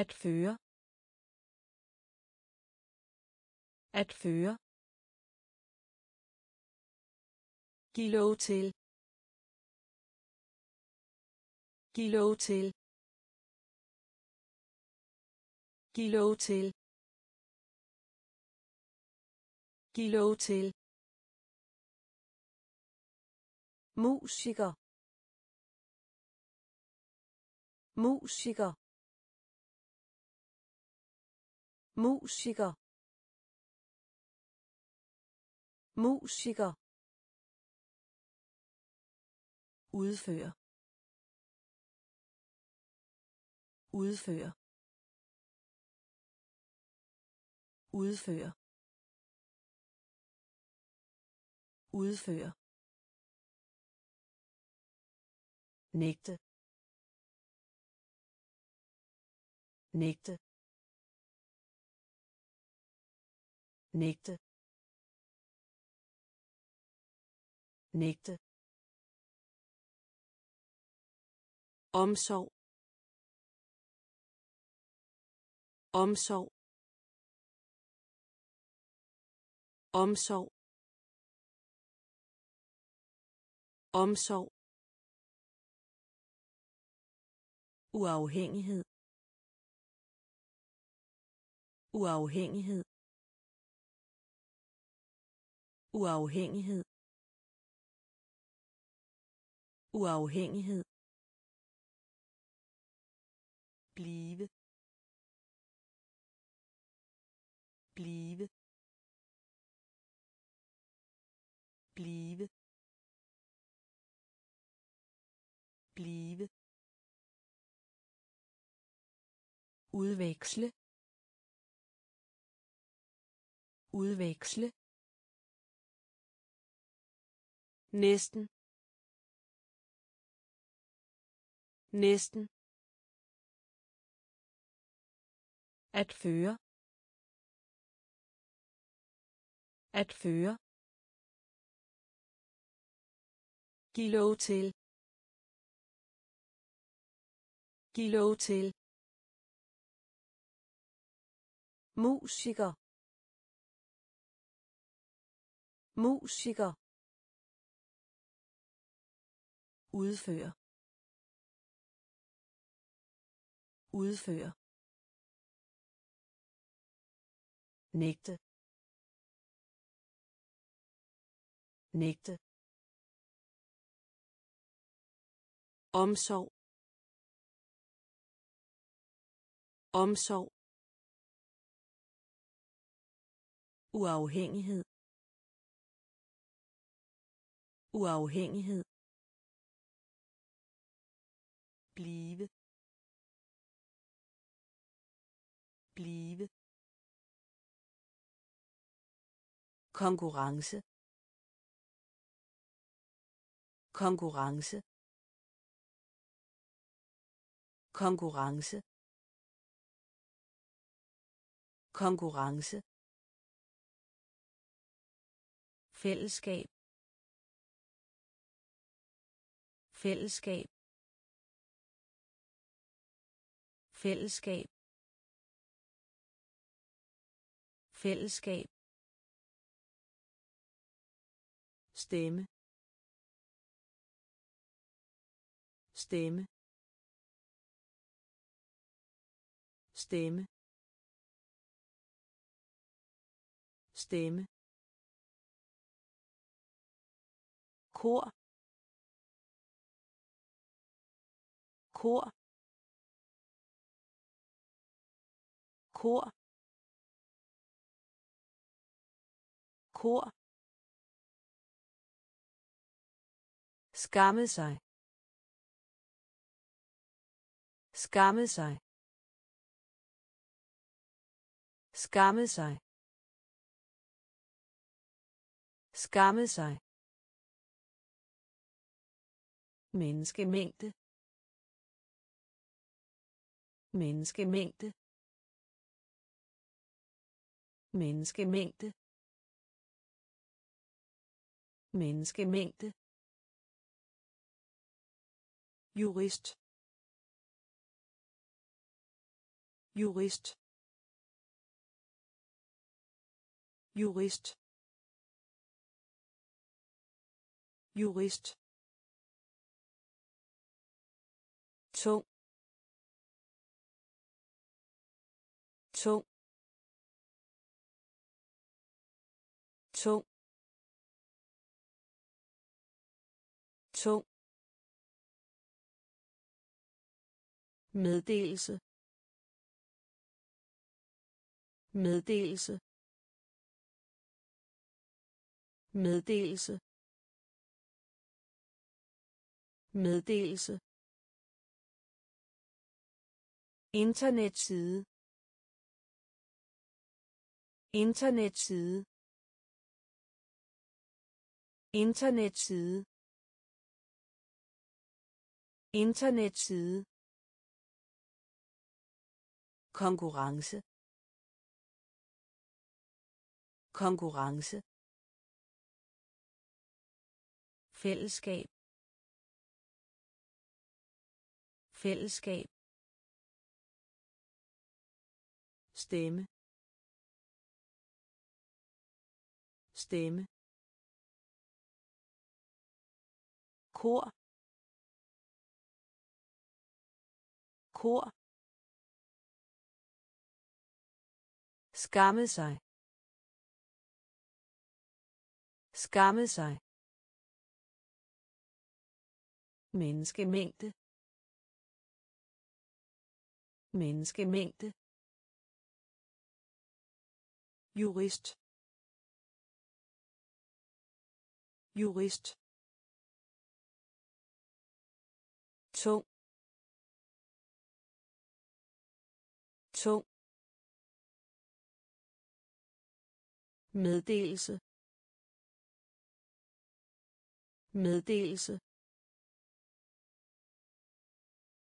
at føre at føre Giv lov til. Giv lov til. Giv lov til. Giv lov til. Musiker. Musiker. Musiker. Musiker. Udføre. Udføre. Udføre. Udføre. Nægte nægte nægte nægte omsorg. Omsorg. Omsorg. Omsorg uafhængighed. Uafhængighed. Uafhængighed. Uafhængighed. Blive. Blive. Blive. Blive. Udveksle udveksle næsten næsten at føre at føre Giv lov til. Giv lov til. Musiker. Musiker. Udfører. Udfører. Nægte. Nægte. Omsorg. Omsorg. Uafhængighed. Uafhængighed. Blive. Blive. Konkurrence. Konkurrence. Konkurrence. Konkurrence fællesskab. Fællesskab. Fællesskab. Fællesskab. Stemme. Stemme. Stemme. Stemme. Kor kor kor kor skamme sig. Skamme sig. Skamme sig. Skamme sig menneskemængde. Menneskemængde. Menneskemængde. Menneskemængde. Jurist. Jurist. Jurist. Jurist. Tung tung tung tung. Meddelelse. Meddelelse. Meddelelse. Meddelelse. Internetside. Internetside. Internetside. Internetside. Konkurrence. Konkurrence. Fællesskab. Fællesskab. Stemme. Stemme. Kor. Kor. Skamme sig. Skamme sig. Menneskemængde. Menneskemængde jurist. Jurist. Tung. Tung. Meddelelse. Meddelelse.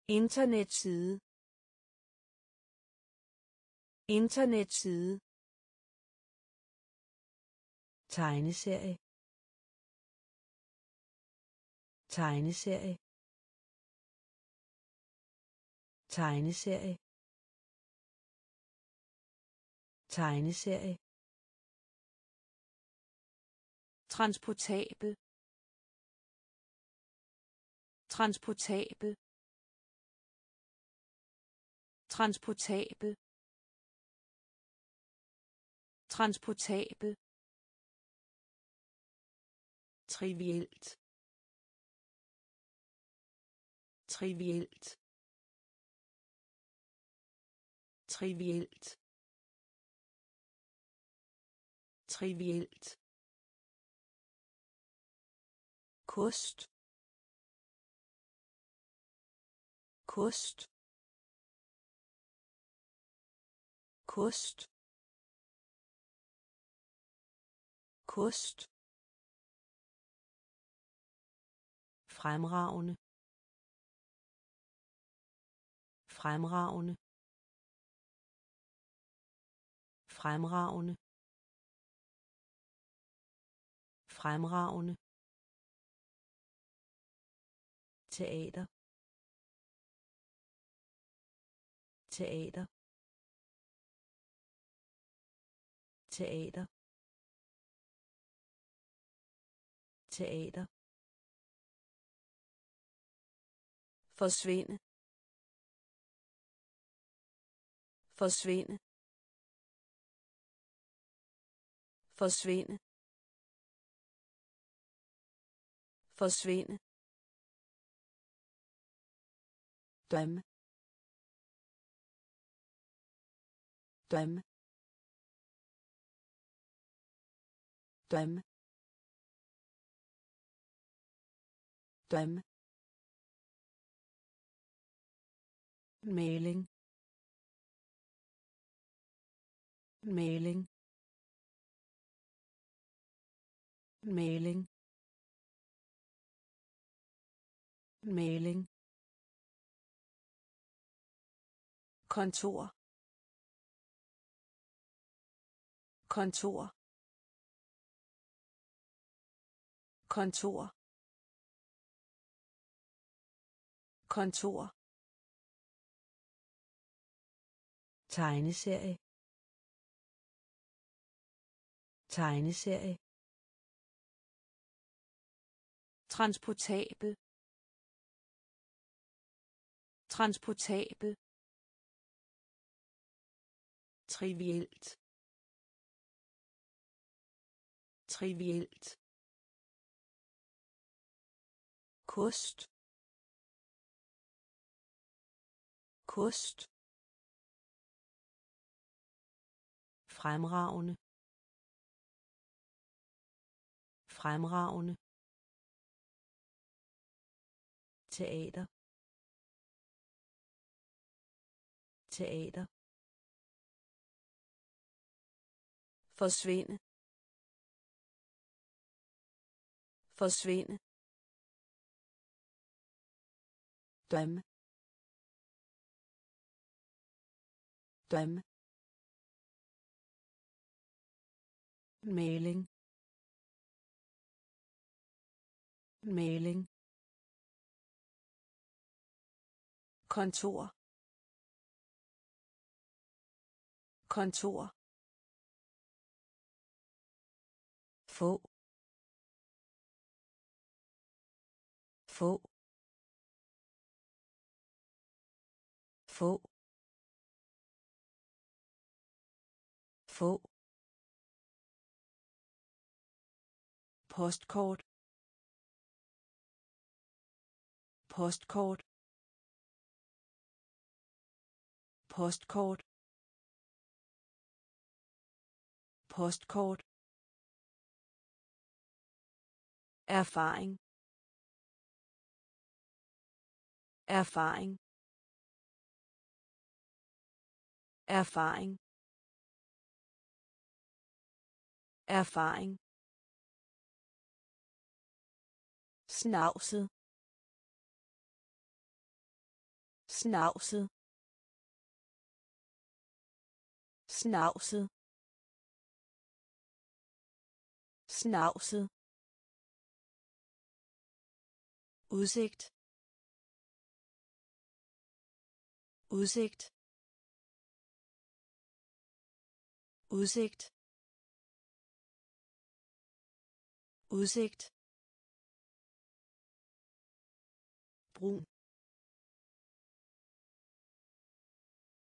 Internetside. Internetside tegneserie. Tegneserie. Tegneserie. Tegneserie. Transportabel. Transportabel. Transportabel. Transportabel. Trivielt. Trivielt. Trivielt. Trivielt. Kost kost kost kost fremragende. Fremragende. Fremragende. Fremragende. Teater. Teater. Teater. Teater. Forsvinde. Forsvinde. Forsvinde. Forsvinde. Dømme dømme dømme dømme mailing mailing mailing mailing kontor. Kontor. Kontor. Kontor. Tegneserie. Tegneserie. Transportabel. Transportabel. Trivielt. Trivielt. Kost. Kost. Fremragende. Fremragende. Teater. Teater. Forsvinde. Forsvinde. Dømme dømme mailing mailing kontor. Kontor. Få. Få. Få. Få. Postkort. Postkort. Postkort. Postkort. Erfaring. Erfaring. Erfaring. Erfaring. Snavset. Snavset. Snavset. Snavset. Udsigt. Udsigt. Udsigt. Udsigt. Brun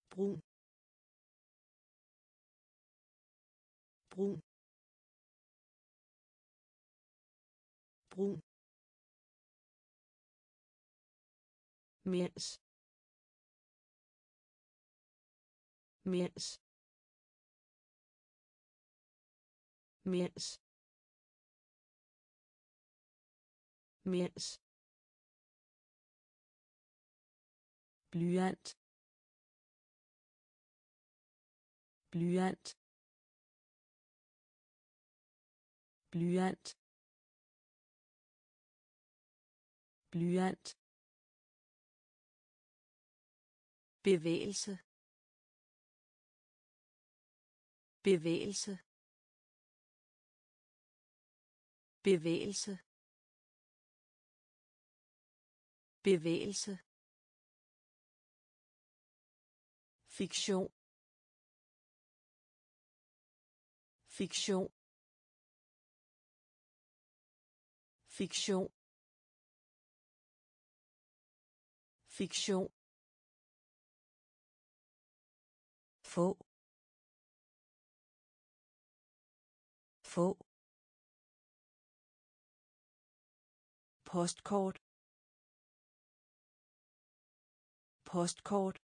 brun brun brun mens. Mens. Mens. Mens blyant blyant blyant blyant. Bevægelse. Bevægelse. Bevægelse. Bevægelse. Fiktion. Fiktion. Fiktion. Fiktion. Få. Få. Postkort. Postkort.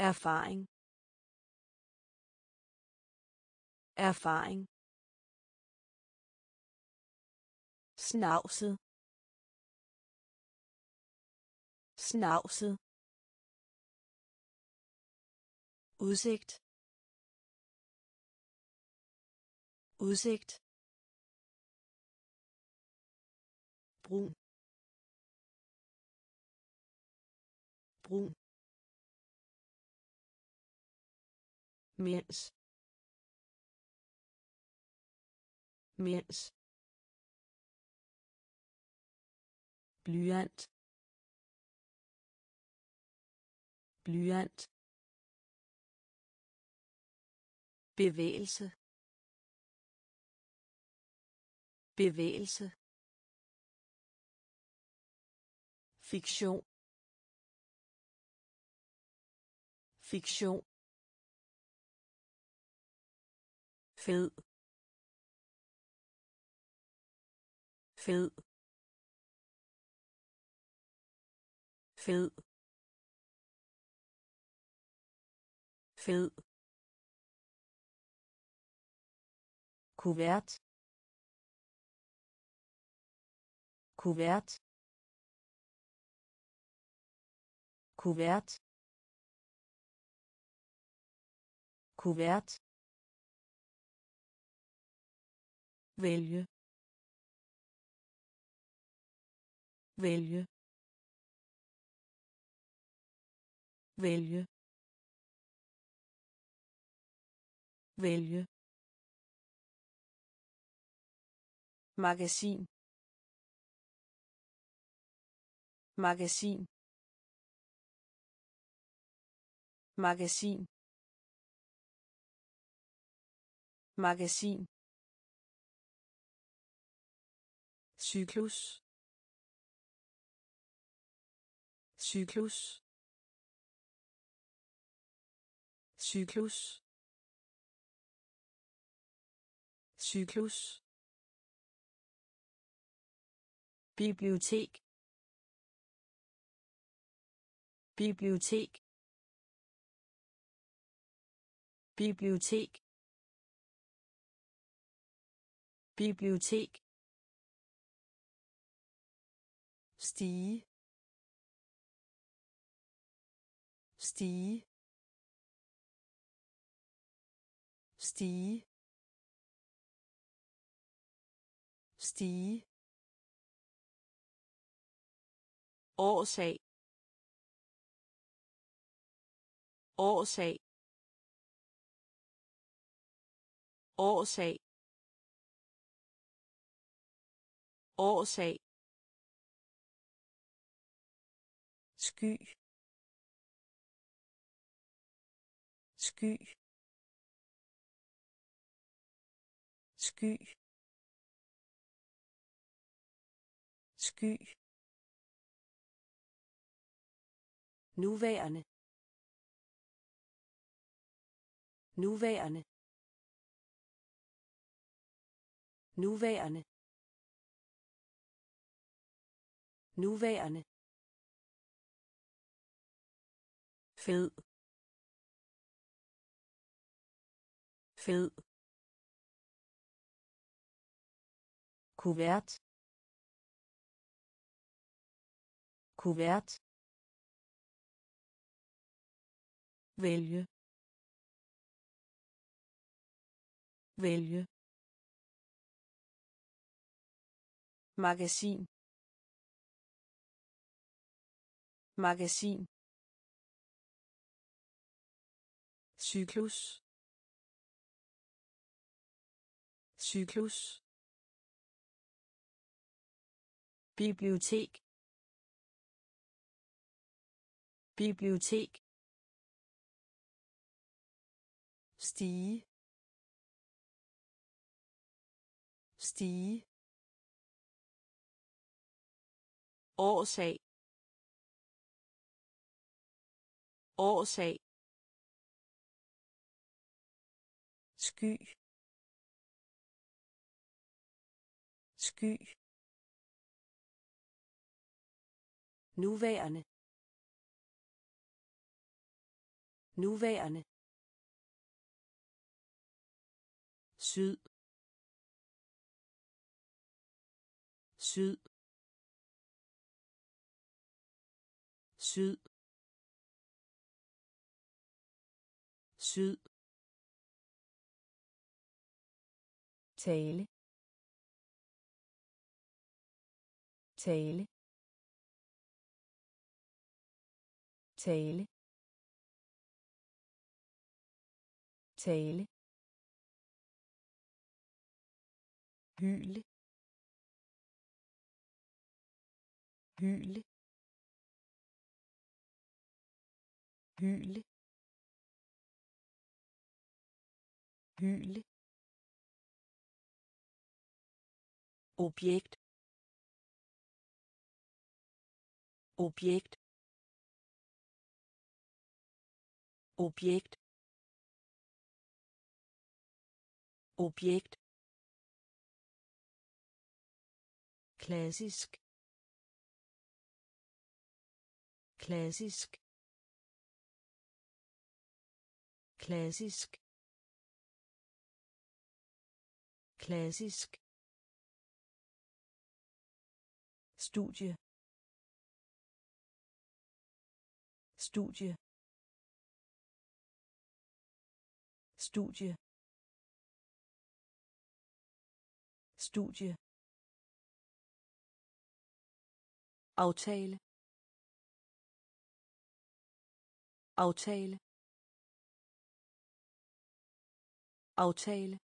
Erfaring. Erfaring. Snavset. Snavset. Udsigt. Udsigt. Brun. Brun. Mens. Mens. Blyant. Blyant. Bevægelse. Bevægelse. Fiktion. Fiktion. Fed. Fed. Fed. Fed. Kuvert. Kuvert. Kuvert. Kuvert. Vælge. Vælge. Vælge. Vælge. Magasin. Magasin. Magasin. Magasin. Cyklus. Cyklus. Cyklus. Cyklus. Bibliotek. Bibliotek. Bibliotek. Bibliotek. Stige. Stige. Stige. Stige. Årsag. Årsag. Årsag. Årsag. Sky. Sky. Sky. Sky. Nuværende. Nuværende. Nuværende. Nuværende. Fed. Fed. Kuvert. Kuvert. Vælge. Vælge. Magasin. Magasin. Cyklus. Cyklus. Bibliotek. Bibliotek. Stige. Stige. Årsag. Årsag. Sky. Sky. Nuværende. Nuværende. Syd. Syd. Syd. Syd. Tale. Tale. Tale. Tale. Hyle. Hyle. Hyle. Hyle. Objekt. Objekt. Objekt. Objekt. Klassisk. Klassisk. Klassisk. Klassisk studie. Studie. Studie. Studie. Aftale. Aftale. Aftale.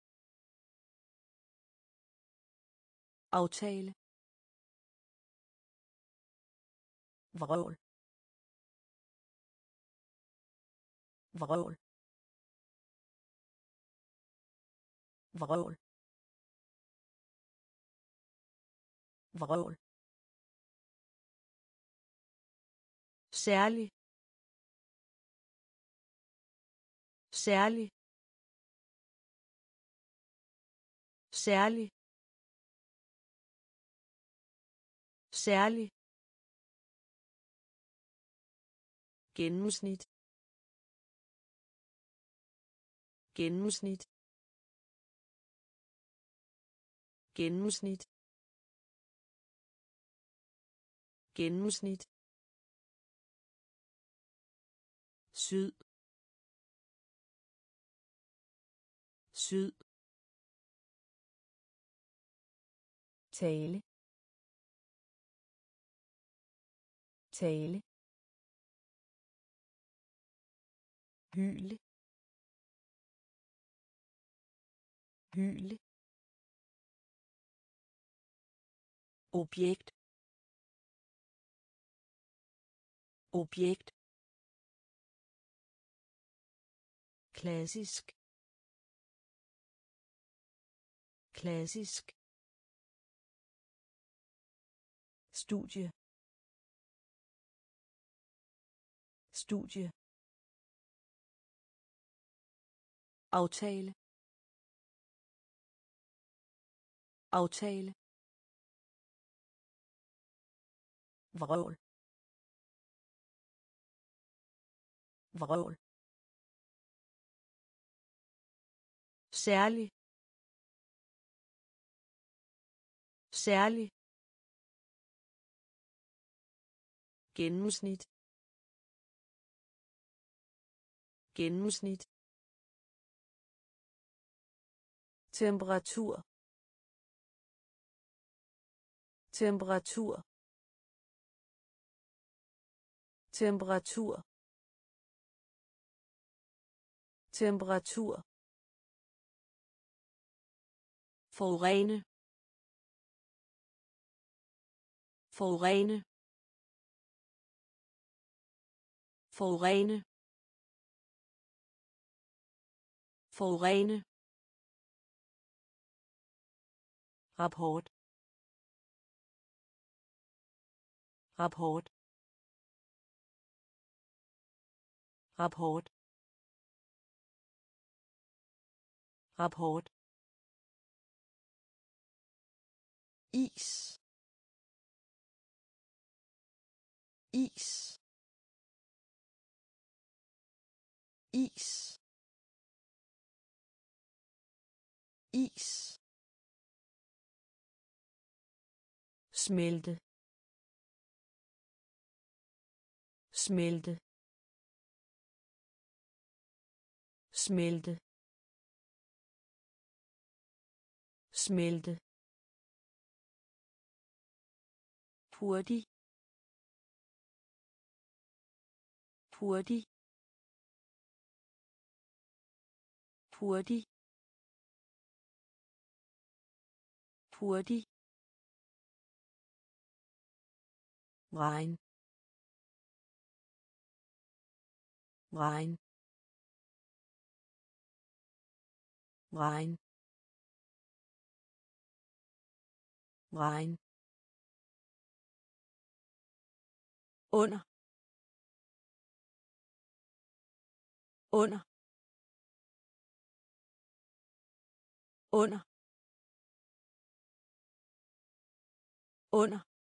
Aftale. Vrøvl. Vrøvl. Vrøvl. Vrøvl. Særlig. Særlig. Særlig. Særlig. Gennemsnit. Gennemsnit. Gennemsnit. Gennemsnit. Syd. Syd. Tale. Tale. Hyle hyle objekt. Objekt. Klassisk. Klassisk. Studie. Studie aftale. Aftale. Vrøvl. Vrøvl. Særlig. Særlig. Gennemsnit. Gennemsnit. Temperatur. Temperatur. Temperatur. Temperatur. Forurene. Forurene. Forurene. Forurene. Rapport. Rapport. Rapport. Rapport. Is. Is. Is. Is smelte. Smelte. Smelte. Smelte. Hurtig. Hurtig. Hurtig. Hurtig. Regn regn regn regn under under under under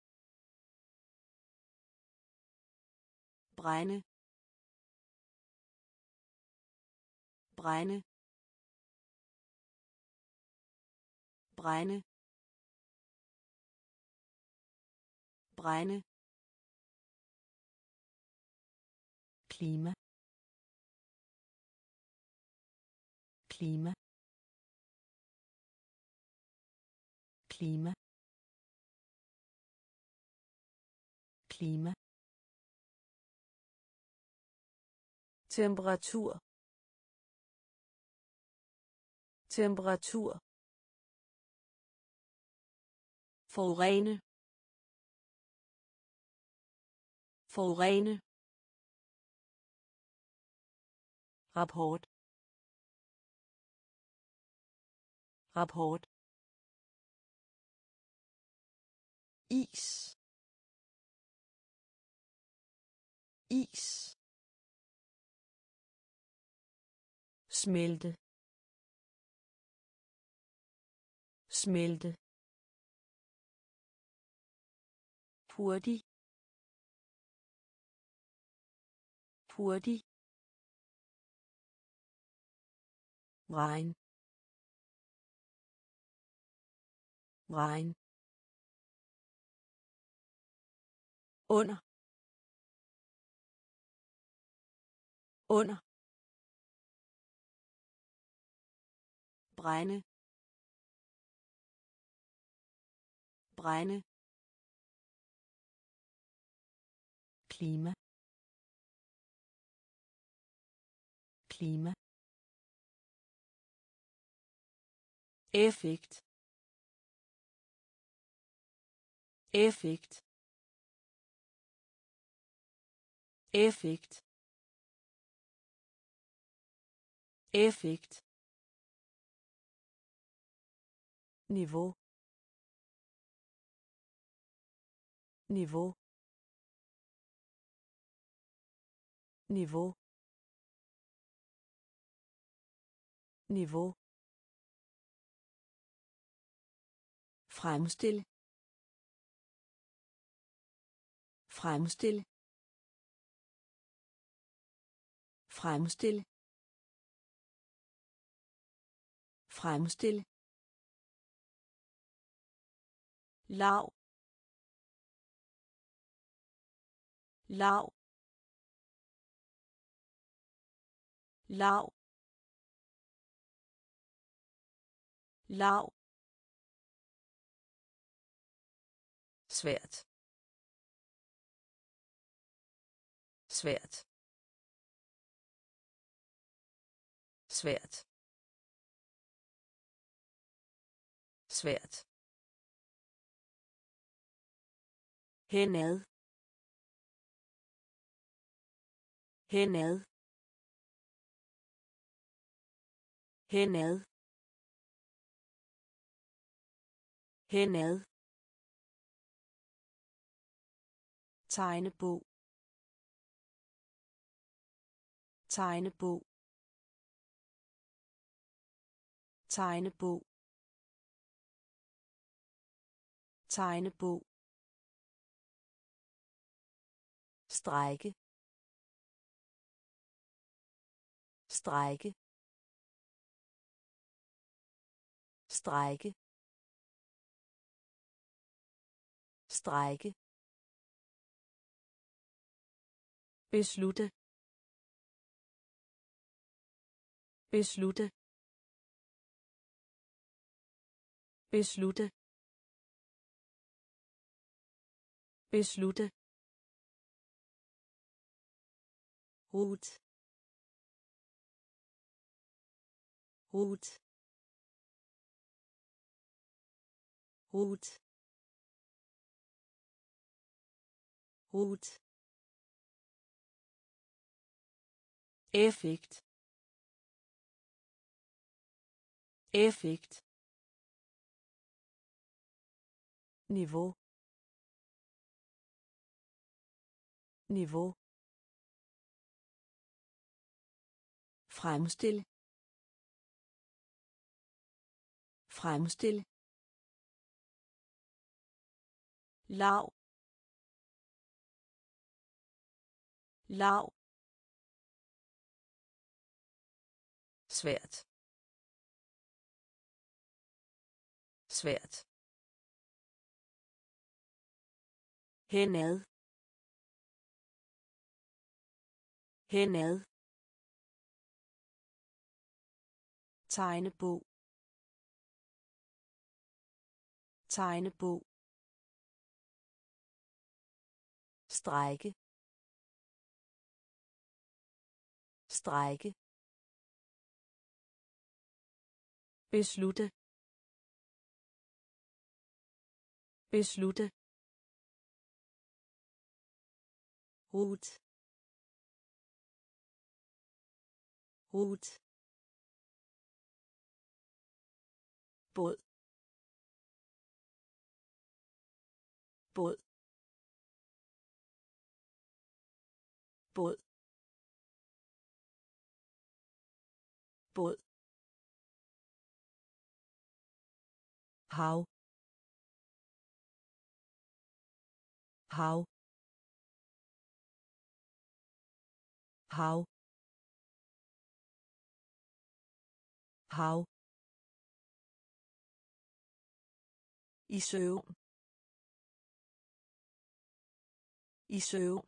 Breine. Breine. Breine. Breine. Klima. Klima. Klima. Klima. Temperatur. Temperatur. Forurene. Forurene. Rapport. Rapport. Is. Is. Smelte. Smelte. Hurtig. Hurtig. Regn. Regn. Under. Under. Brænde brænde klima. Klima. Effekt. Effekt. Effekt. Effekt niveau. Niveau. Niveau. Niveau. Fremstil. Fremstil. Fremstil. Fremstil. Lav. Lav. Lav. Lav. Svært svært svært svært henad. Henad. Henad. Henad. Tegnebog. Tegnebog. Tegnebog. Tegnebog. Strække. Strække. Strække. Strække. Beslutte. Beslutte. Beslutte. Beslutte. Rot Rot Rot Rot effekt effekt niveau. Niveau fremstil. Fremstille lav. Lav. Svært. Svært. Henad. Henad. Tegnebog. Tegnebog. Strække. Strække. Beslutte. Beslutte. Rut rut båd båd båd båd hav hav hav hav i søvn. I søvn.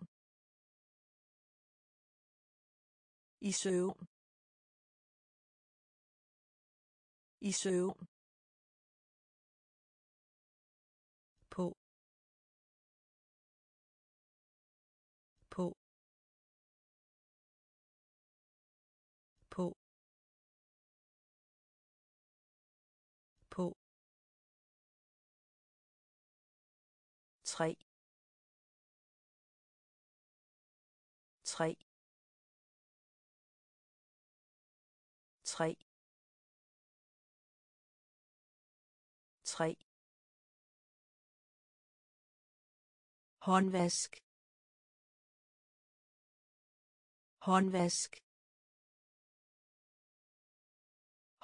I søvn. I søvn. Tre. Tre. Tre. Tre. Håndvask. Håndvask.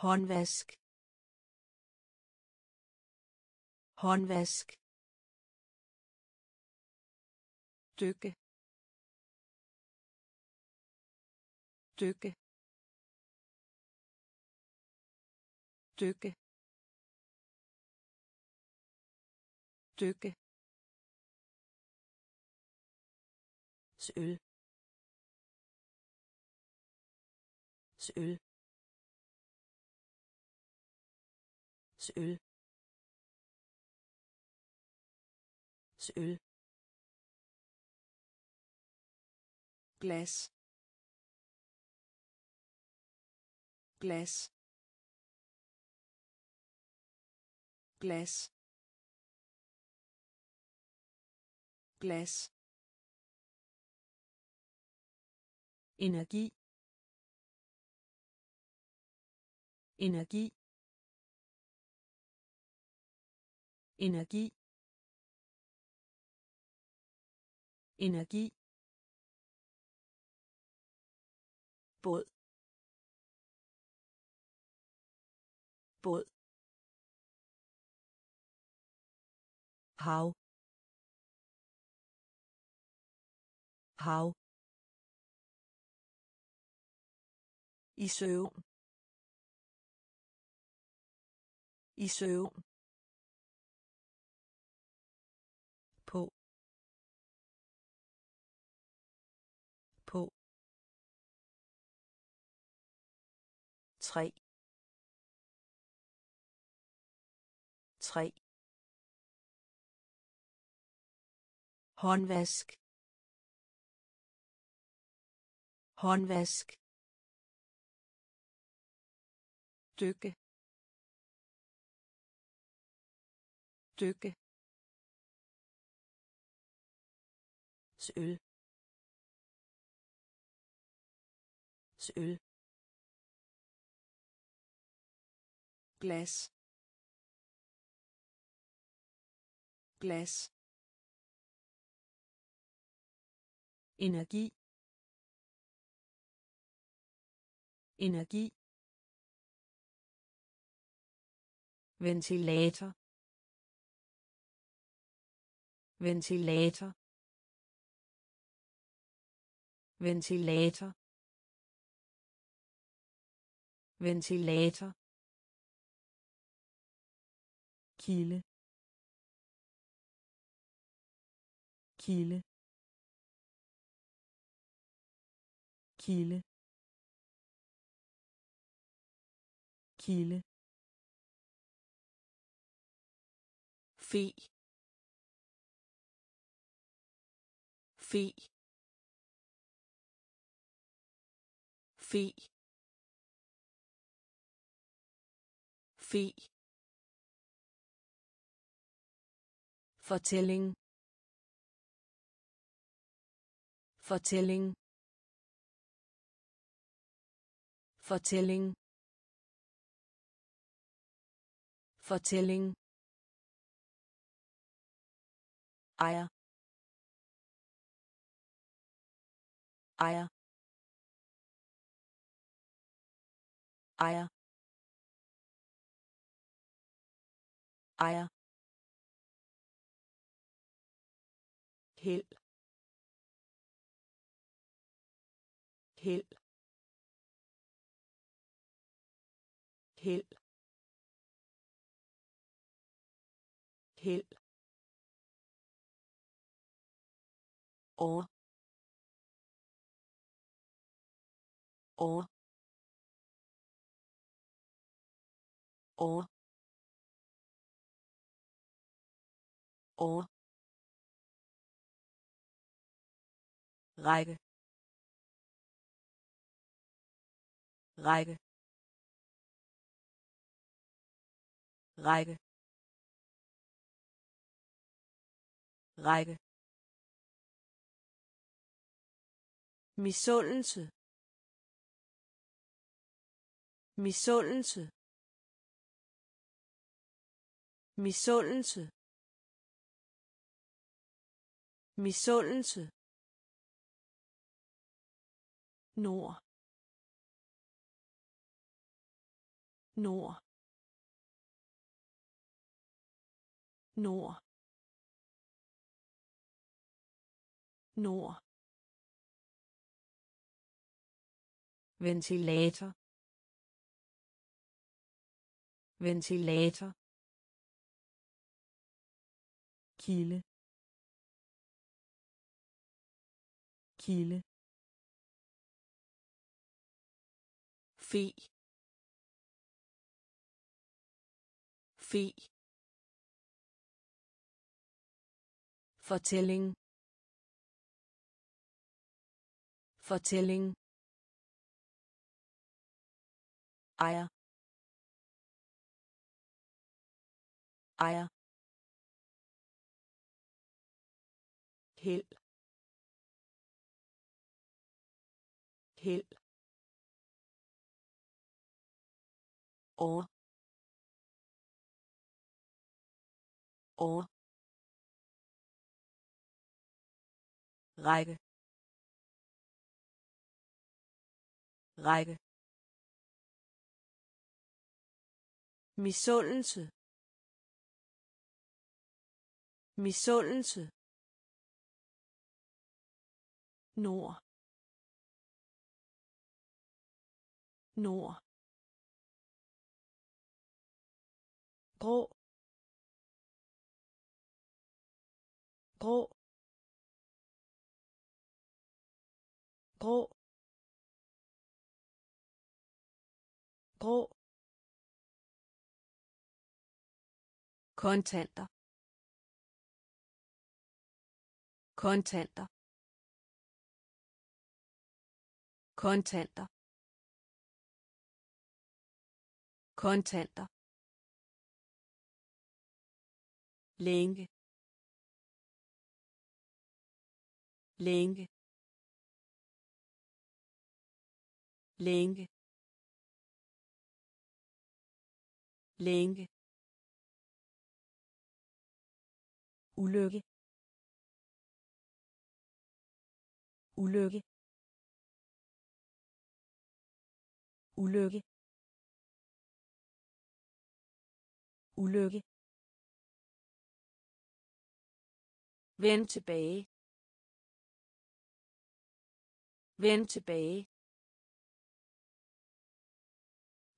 Håndvask. Håndvask. Dykke dykke dykke dykke søl. Søl. Søl. Søl. Glas glas glas glas energi. Energi. Energi. Energi båd. Båd. Hav. Hav. I søvn. I søvn. Tre. Tre. Håndvask. Håndvask. Dykke. Dykke. Søl. Søl. Glas. Glas. Energi. Energi. Ventilator. Ventilator. Ventilator. Ventilator kilde. Kilde. Kilde. Kilde. Fe. Fe. Fe. Fe. Fortælling. Fortælling. Fortælling. Fortælling. Ejer. Ejer. Ejer. Ejer held. Held. Held. Held. Over over over over række. Række. Række. Række. Misundelse. Misundelse. Misundelse. Misundelse nord. Nord. Nord. Nord. Ventilator. Ventilator. Kilde. Kilde. Fe fe fortælling. Fortælling. Ejer. Ejer. Held held over over række. Række. Misundelse. Misundelse. Nord. Nord. Grå. Grå. Grå. Grå. Kontanter. Kontanter. Kontanter. Kontanter. Længe. Længe. Længe. Længe. Ulykke. Ulykke. Ulykke. Ulykke. Vend tilbage. Vend tilbage.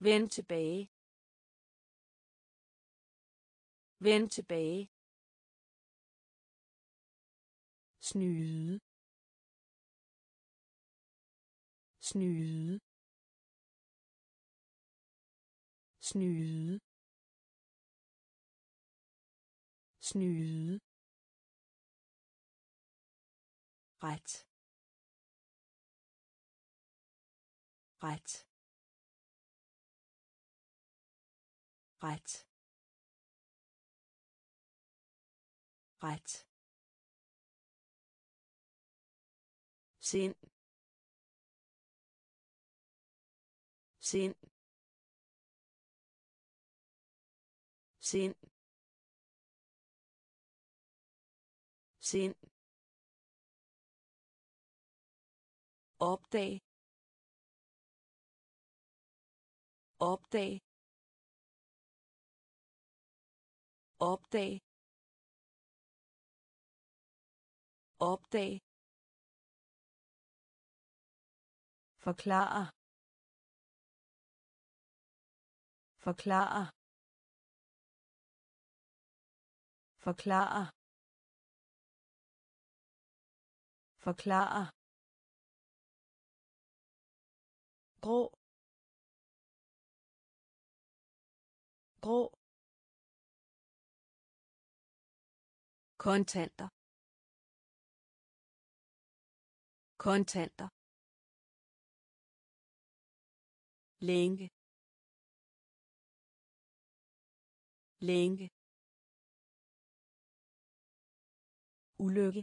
Vend tilbage. Vend tilbage. snyde snyde snyde snyde ret ret ret ret sind sind sind sind opdag opdag opdag opdag forklare. Forklare. Forklare. Forklare. Grå grå kontanter. Kontanter. Længe. Længe. Ulykke.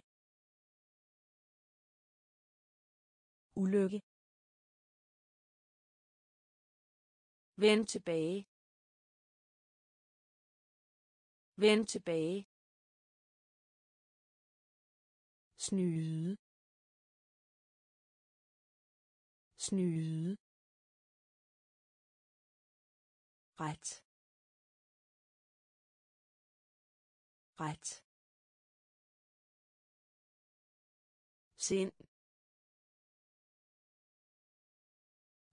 Ulykke. Vend tilbage. Vend tilbage. snyde. Snyde. Ret. Ret. Sind.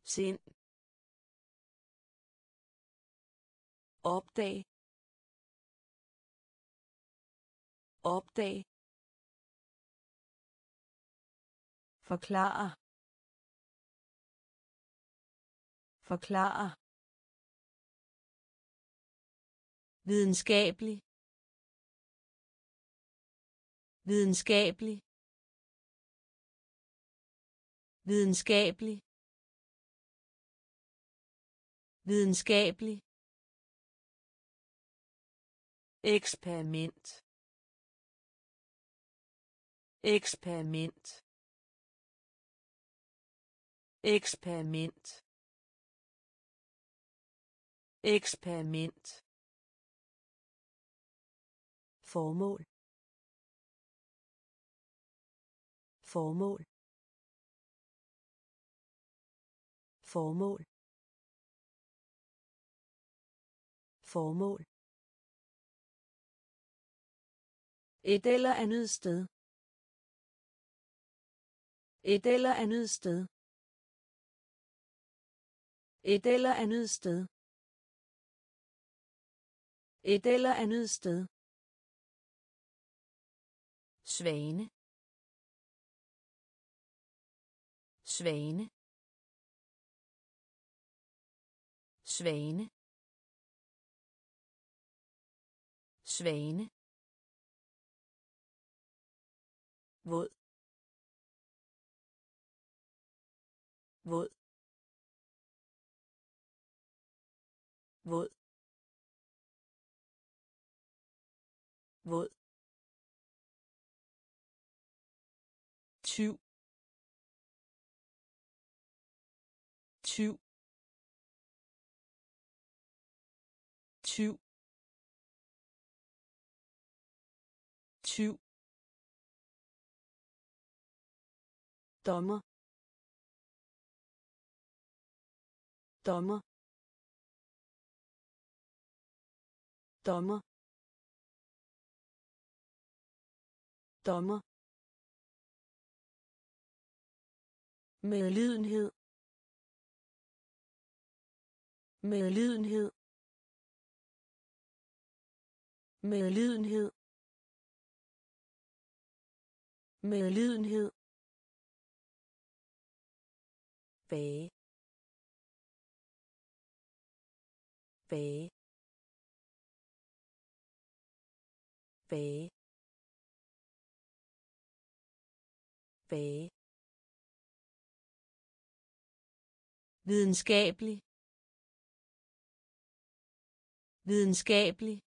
Sind. Opdag opdag forklare. Forklare. Videnskabelig. Videnskabelig. Videnskabelig. Videnskabelig eksperiment. Eksperiment. Eksperiment. Eksperiment. Formål. Formål. Formål. Formål. Et eller andet sted. Et eller andet sted. Et eller andet sted. Et eller andet sted. Svane. Svane. Svane. Svane. Våd. Våd. Våd. Våd. Tyv. Tyv. Tyv. Tyv. Dommer. Dommer. Dommer. Dommer. Medlidenhed. Medlidenhed. Medlidenhed. Medlidenhed. Bage bage bage bage videnskabelig. Videnskabelig.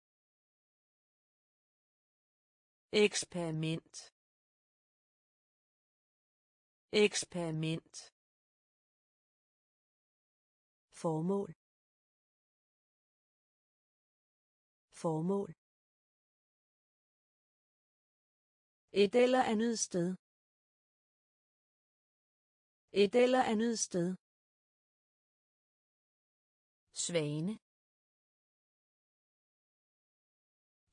Eksperiment. Eksperiment formål. Formål. Et eller andet sted. Et eller andet sted. Svane.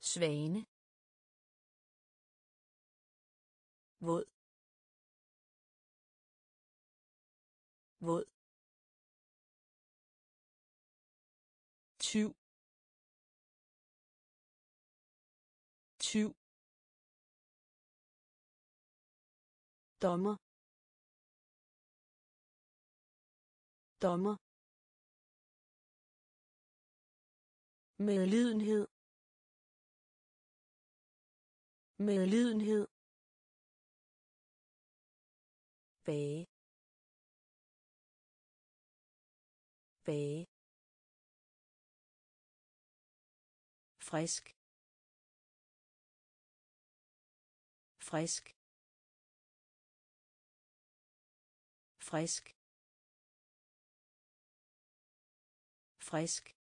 Svane. Våd. Våd. Tyv. Tyv. Dommer. Dommer. Medlidenhed. Medlidenhed. Bage bage frisk frisk frisk frisk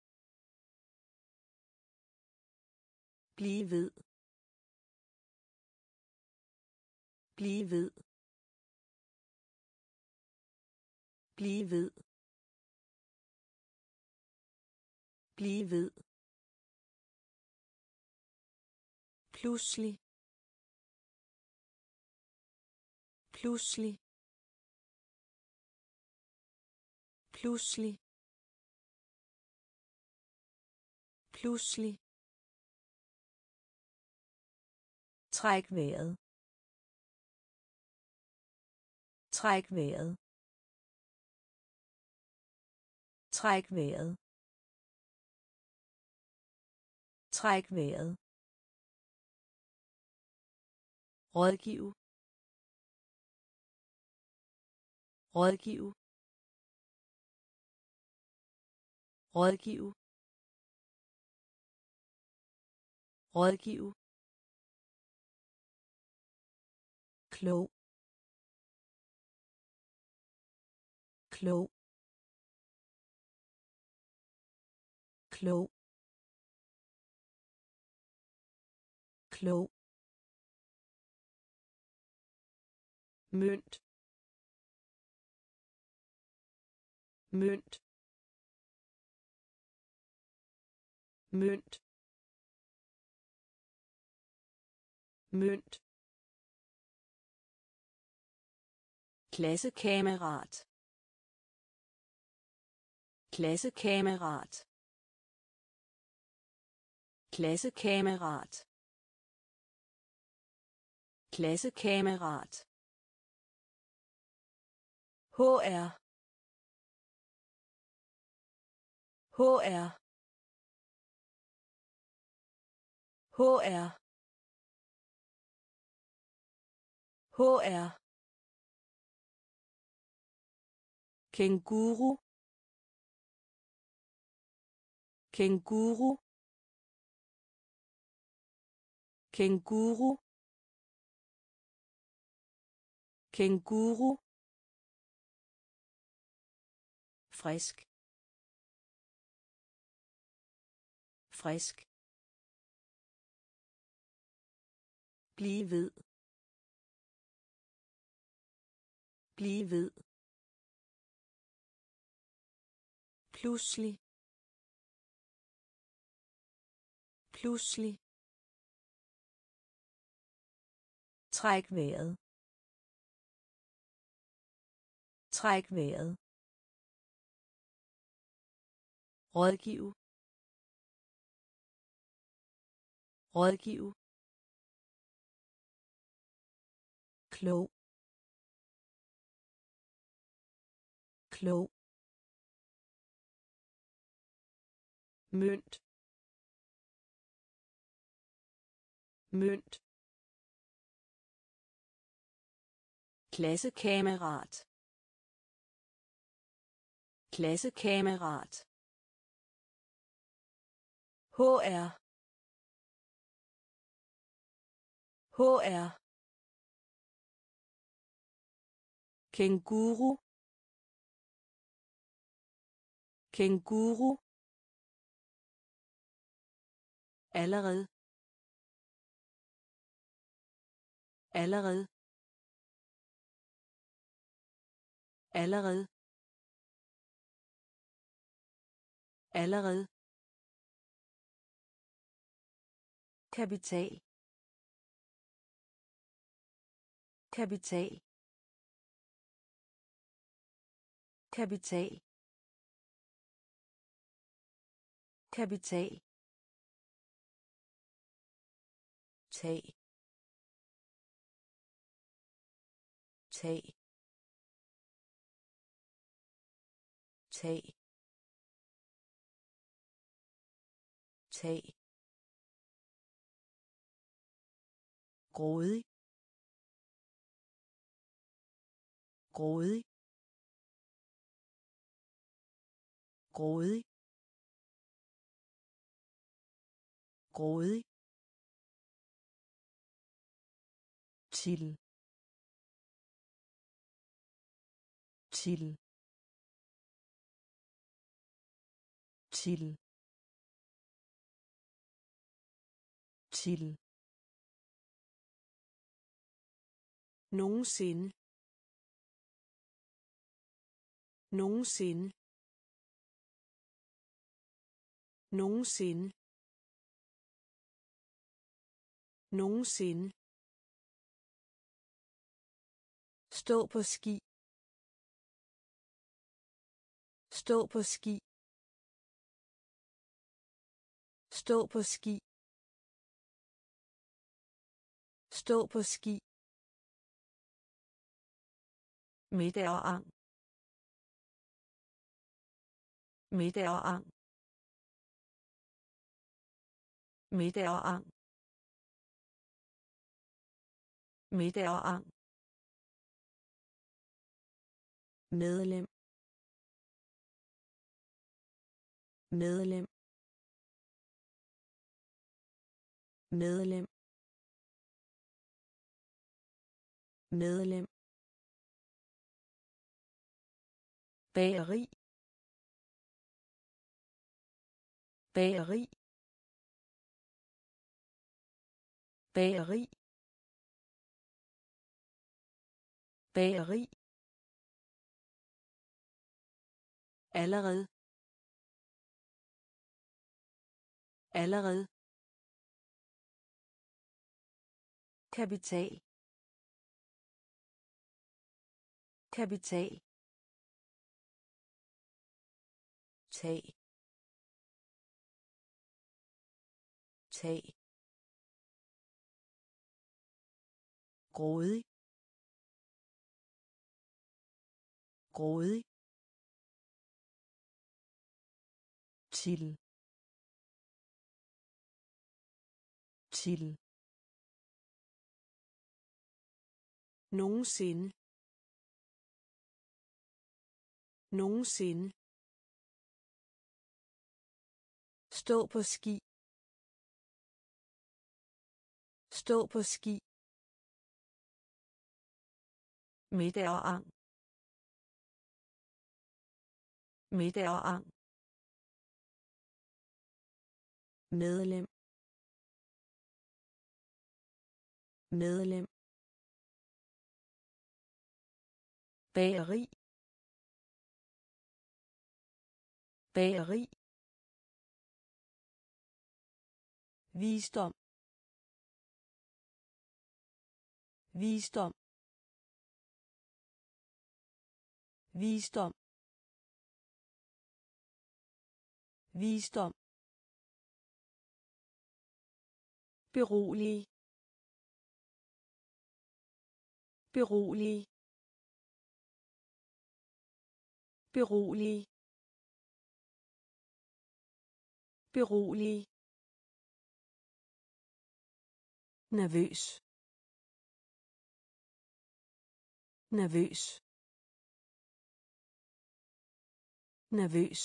Bliv ved. Bliv ved. Bliv ved. Bliv ved. Pludselig. Pludselig. Pludselig. Pludselig. Træk vejret. Træk vejret. Træk vejret. Træk vejret. Rådgive. Rådgive. Rådgive. Rådgive. Klog. Klog. Klog. Klog mønt. Mønt. Mønt. Mønt. Klassekammerat klassekammerat klassekammerat klassekammerat HR HR HR HR Kænguru. Kænguru. Kænguru. Kænguru. Frisk. Frisk. Bliv ved. Bliv ved. pludselig. Pludselig. Træk vejret. Træk vejret. Rådgive. Rådgive. Klog. Klog. Mønt. Mønt. Klassekammerat klassekammerat HR HR Kænguru. Kænguru. Allerede. Allerede. Allerede. Allerede. Kapital. Kapital. Kapital. Kapital. Tag. Tag. Tag. Tag grådig. Grådig. Grådig. Grådig. Til til til til nogensinde. Nogensinde. Nogensinde. Nogensinde. Stå på ski. Stå på ski. Stå på ski. Stå på ski middag og ang. Middag og ang. Middag og ang. Middag og ang. Medlem. Medlem. Medlem. Medlem. Bageri. Bageri. Bageri. Bageri. Allerede. Allerede. Kapital. Kapital. Tag. Tag. Grådig. Grådig. Til til nogensinde. Nogensinde. Stå på ski. Stå på ski. Middag og ang. Middag og ang. Medlem. Medlem. Bageri. Bageri. Visdom. Visdom. Visdom. Visdom. Berolig berolig berolig berolig nervøs. Nervøs. Nervøs.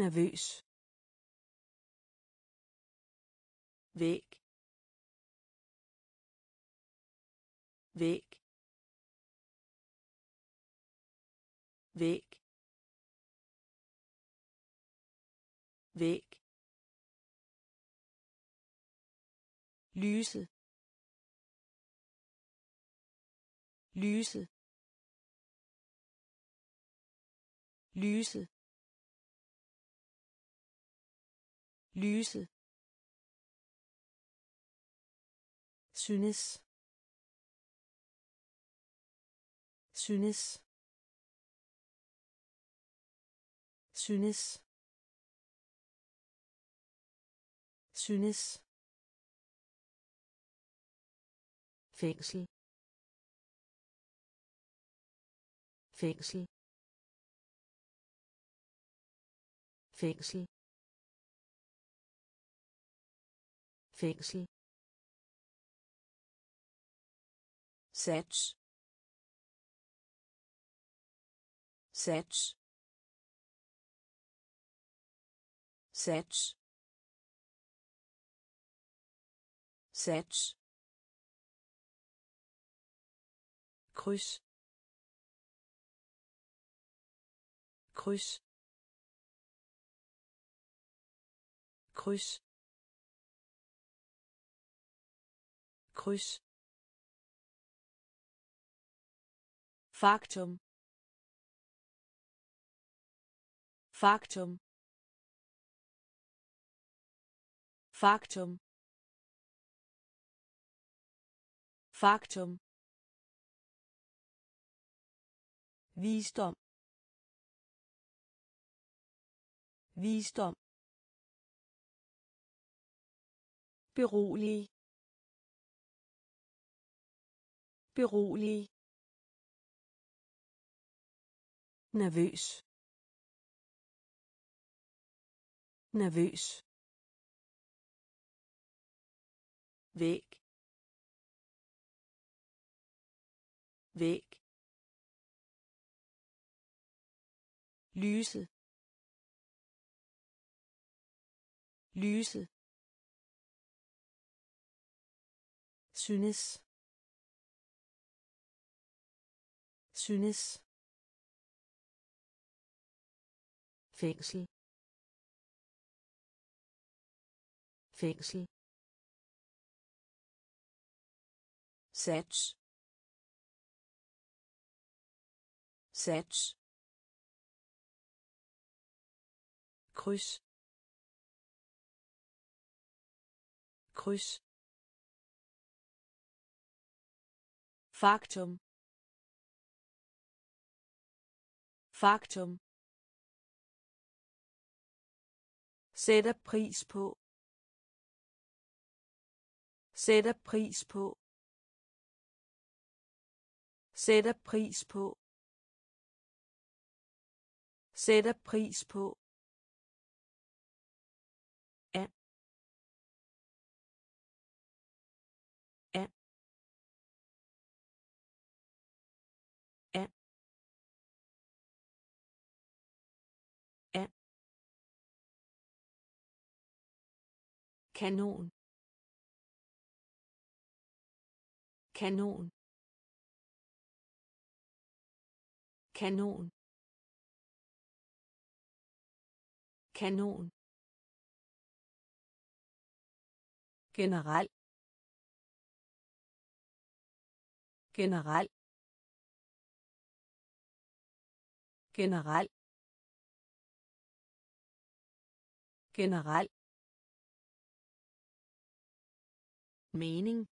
Nervøs. Væk væk væk væk lyse. Lyse. Lyse. Lyse. Synes. Synes. Synes. Synes. Fængsel. Fængsel. Fængsel. Fængsel. Sats. Sats. Sats. Sats kryds. Kryds. Kryds. Kryds. Faktum. Faktum. Faktum. Faktum visdom. Visdom. Berolig. Berolig. Nervøs. Nervøs. Væk væk lyse. Lyse. Synes. Synes. Fængsel. Fængsel. Sats. Sats. Kryds. Kryds. Faktum. Faktum. Sætter pris på. Sætter pris på. Sætter pris på. Sætter pris på. Kanon. Kanon. Kanon. Kanon. Generelt generelt generelt generel mening.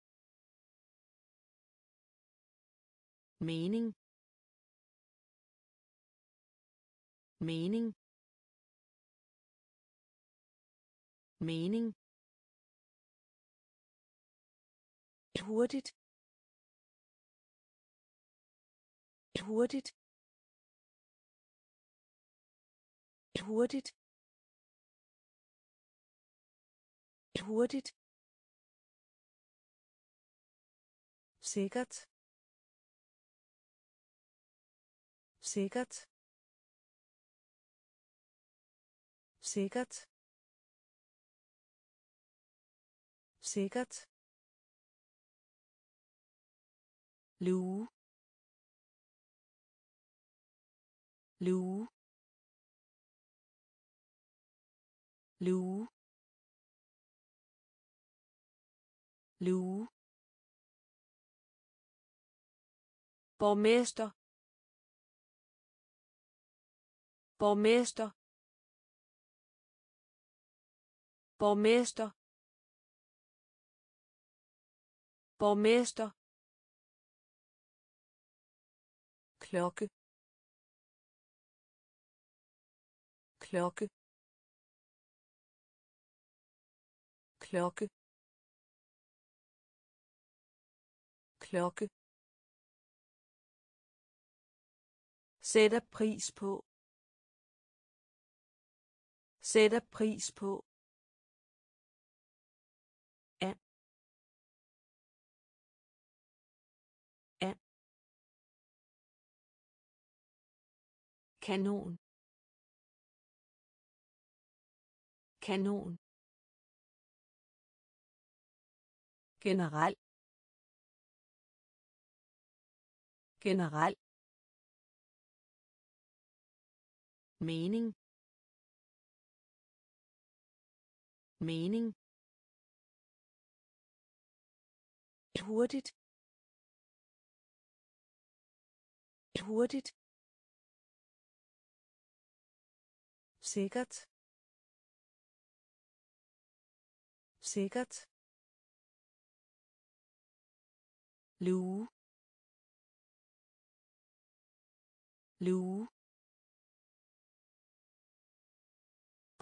Mening. Mening. Mening. Hurtigt. Hurtigt. Hurtigt. Hurtigt. Sikkert. Sikkert. Sikkert. Sikkert. Luge luge luge luge borgmester. Borgmester. Borgmester. Borgmester. Klokke. Klokke. Klokke. Klokke. Sætter pris på. Sætter pris på. An. An. Kanon. Kanon. Generel. Generel. Mening. Mening. Hurtigt. Hurtigt. Sikkert. Sikkert. Lue lue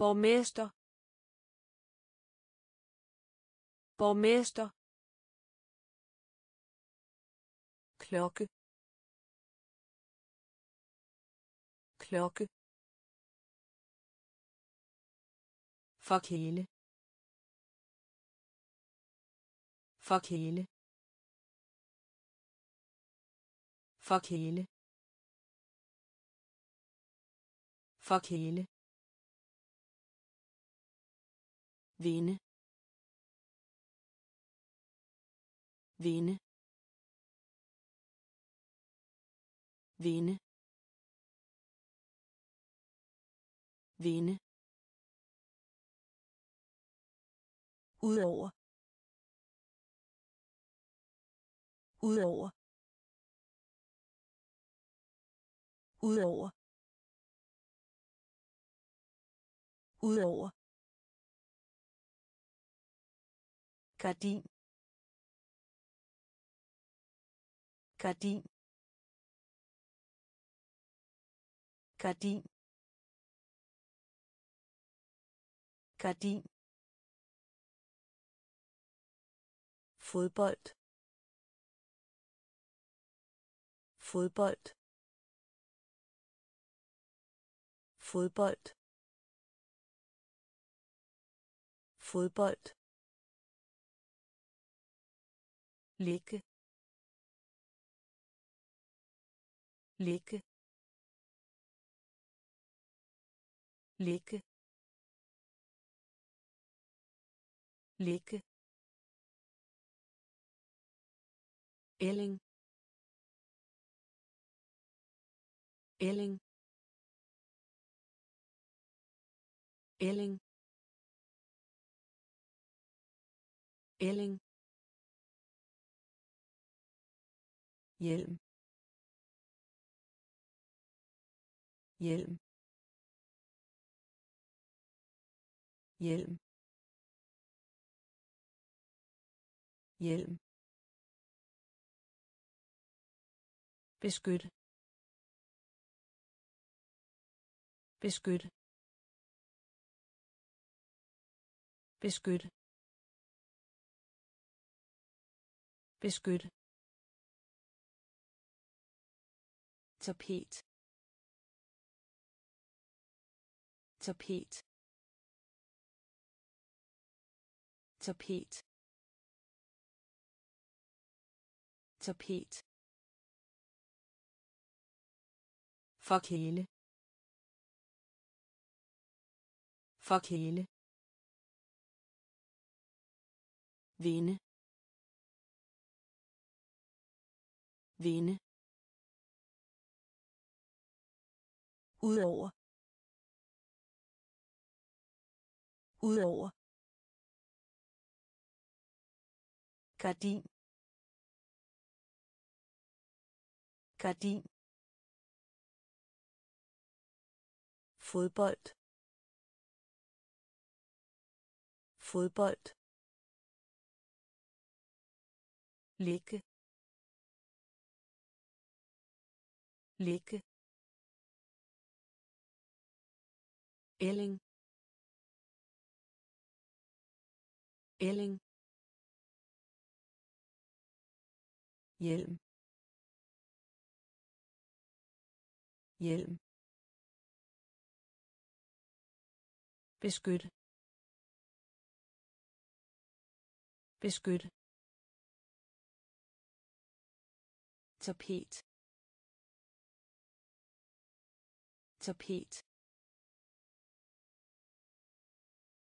borgmester borgmester klokke klokke Fuck hele. Fuck hele. Fuck hele. Fuck hele. Vinde. Vinde. Vinde. Vinde. Udover. Udover. Udover. Udover. Gardin. Gardin. Gardin. Gardin. Fodbold. Fodbold. Fodbold. Fodbold. Ligge ligge ligge ligge Elling. Elling. Elling. Elling hjelm. Hjelm. Hjelm. Hjelm. Beskyt. Beskyt. Beskyt. Beskyt. Tapet. Tapet. Tapet. Tapet. Fuck hele. Vinde. Vinde. Udover. Udover. Gardin. Gardin. Fodbold. Fodbold. Ligge ligge Elling. Elling. Hjelm. Hjelm. Beskyt. Beskyt. Tapet. Tapet.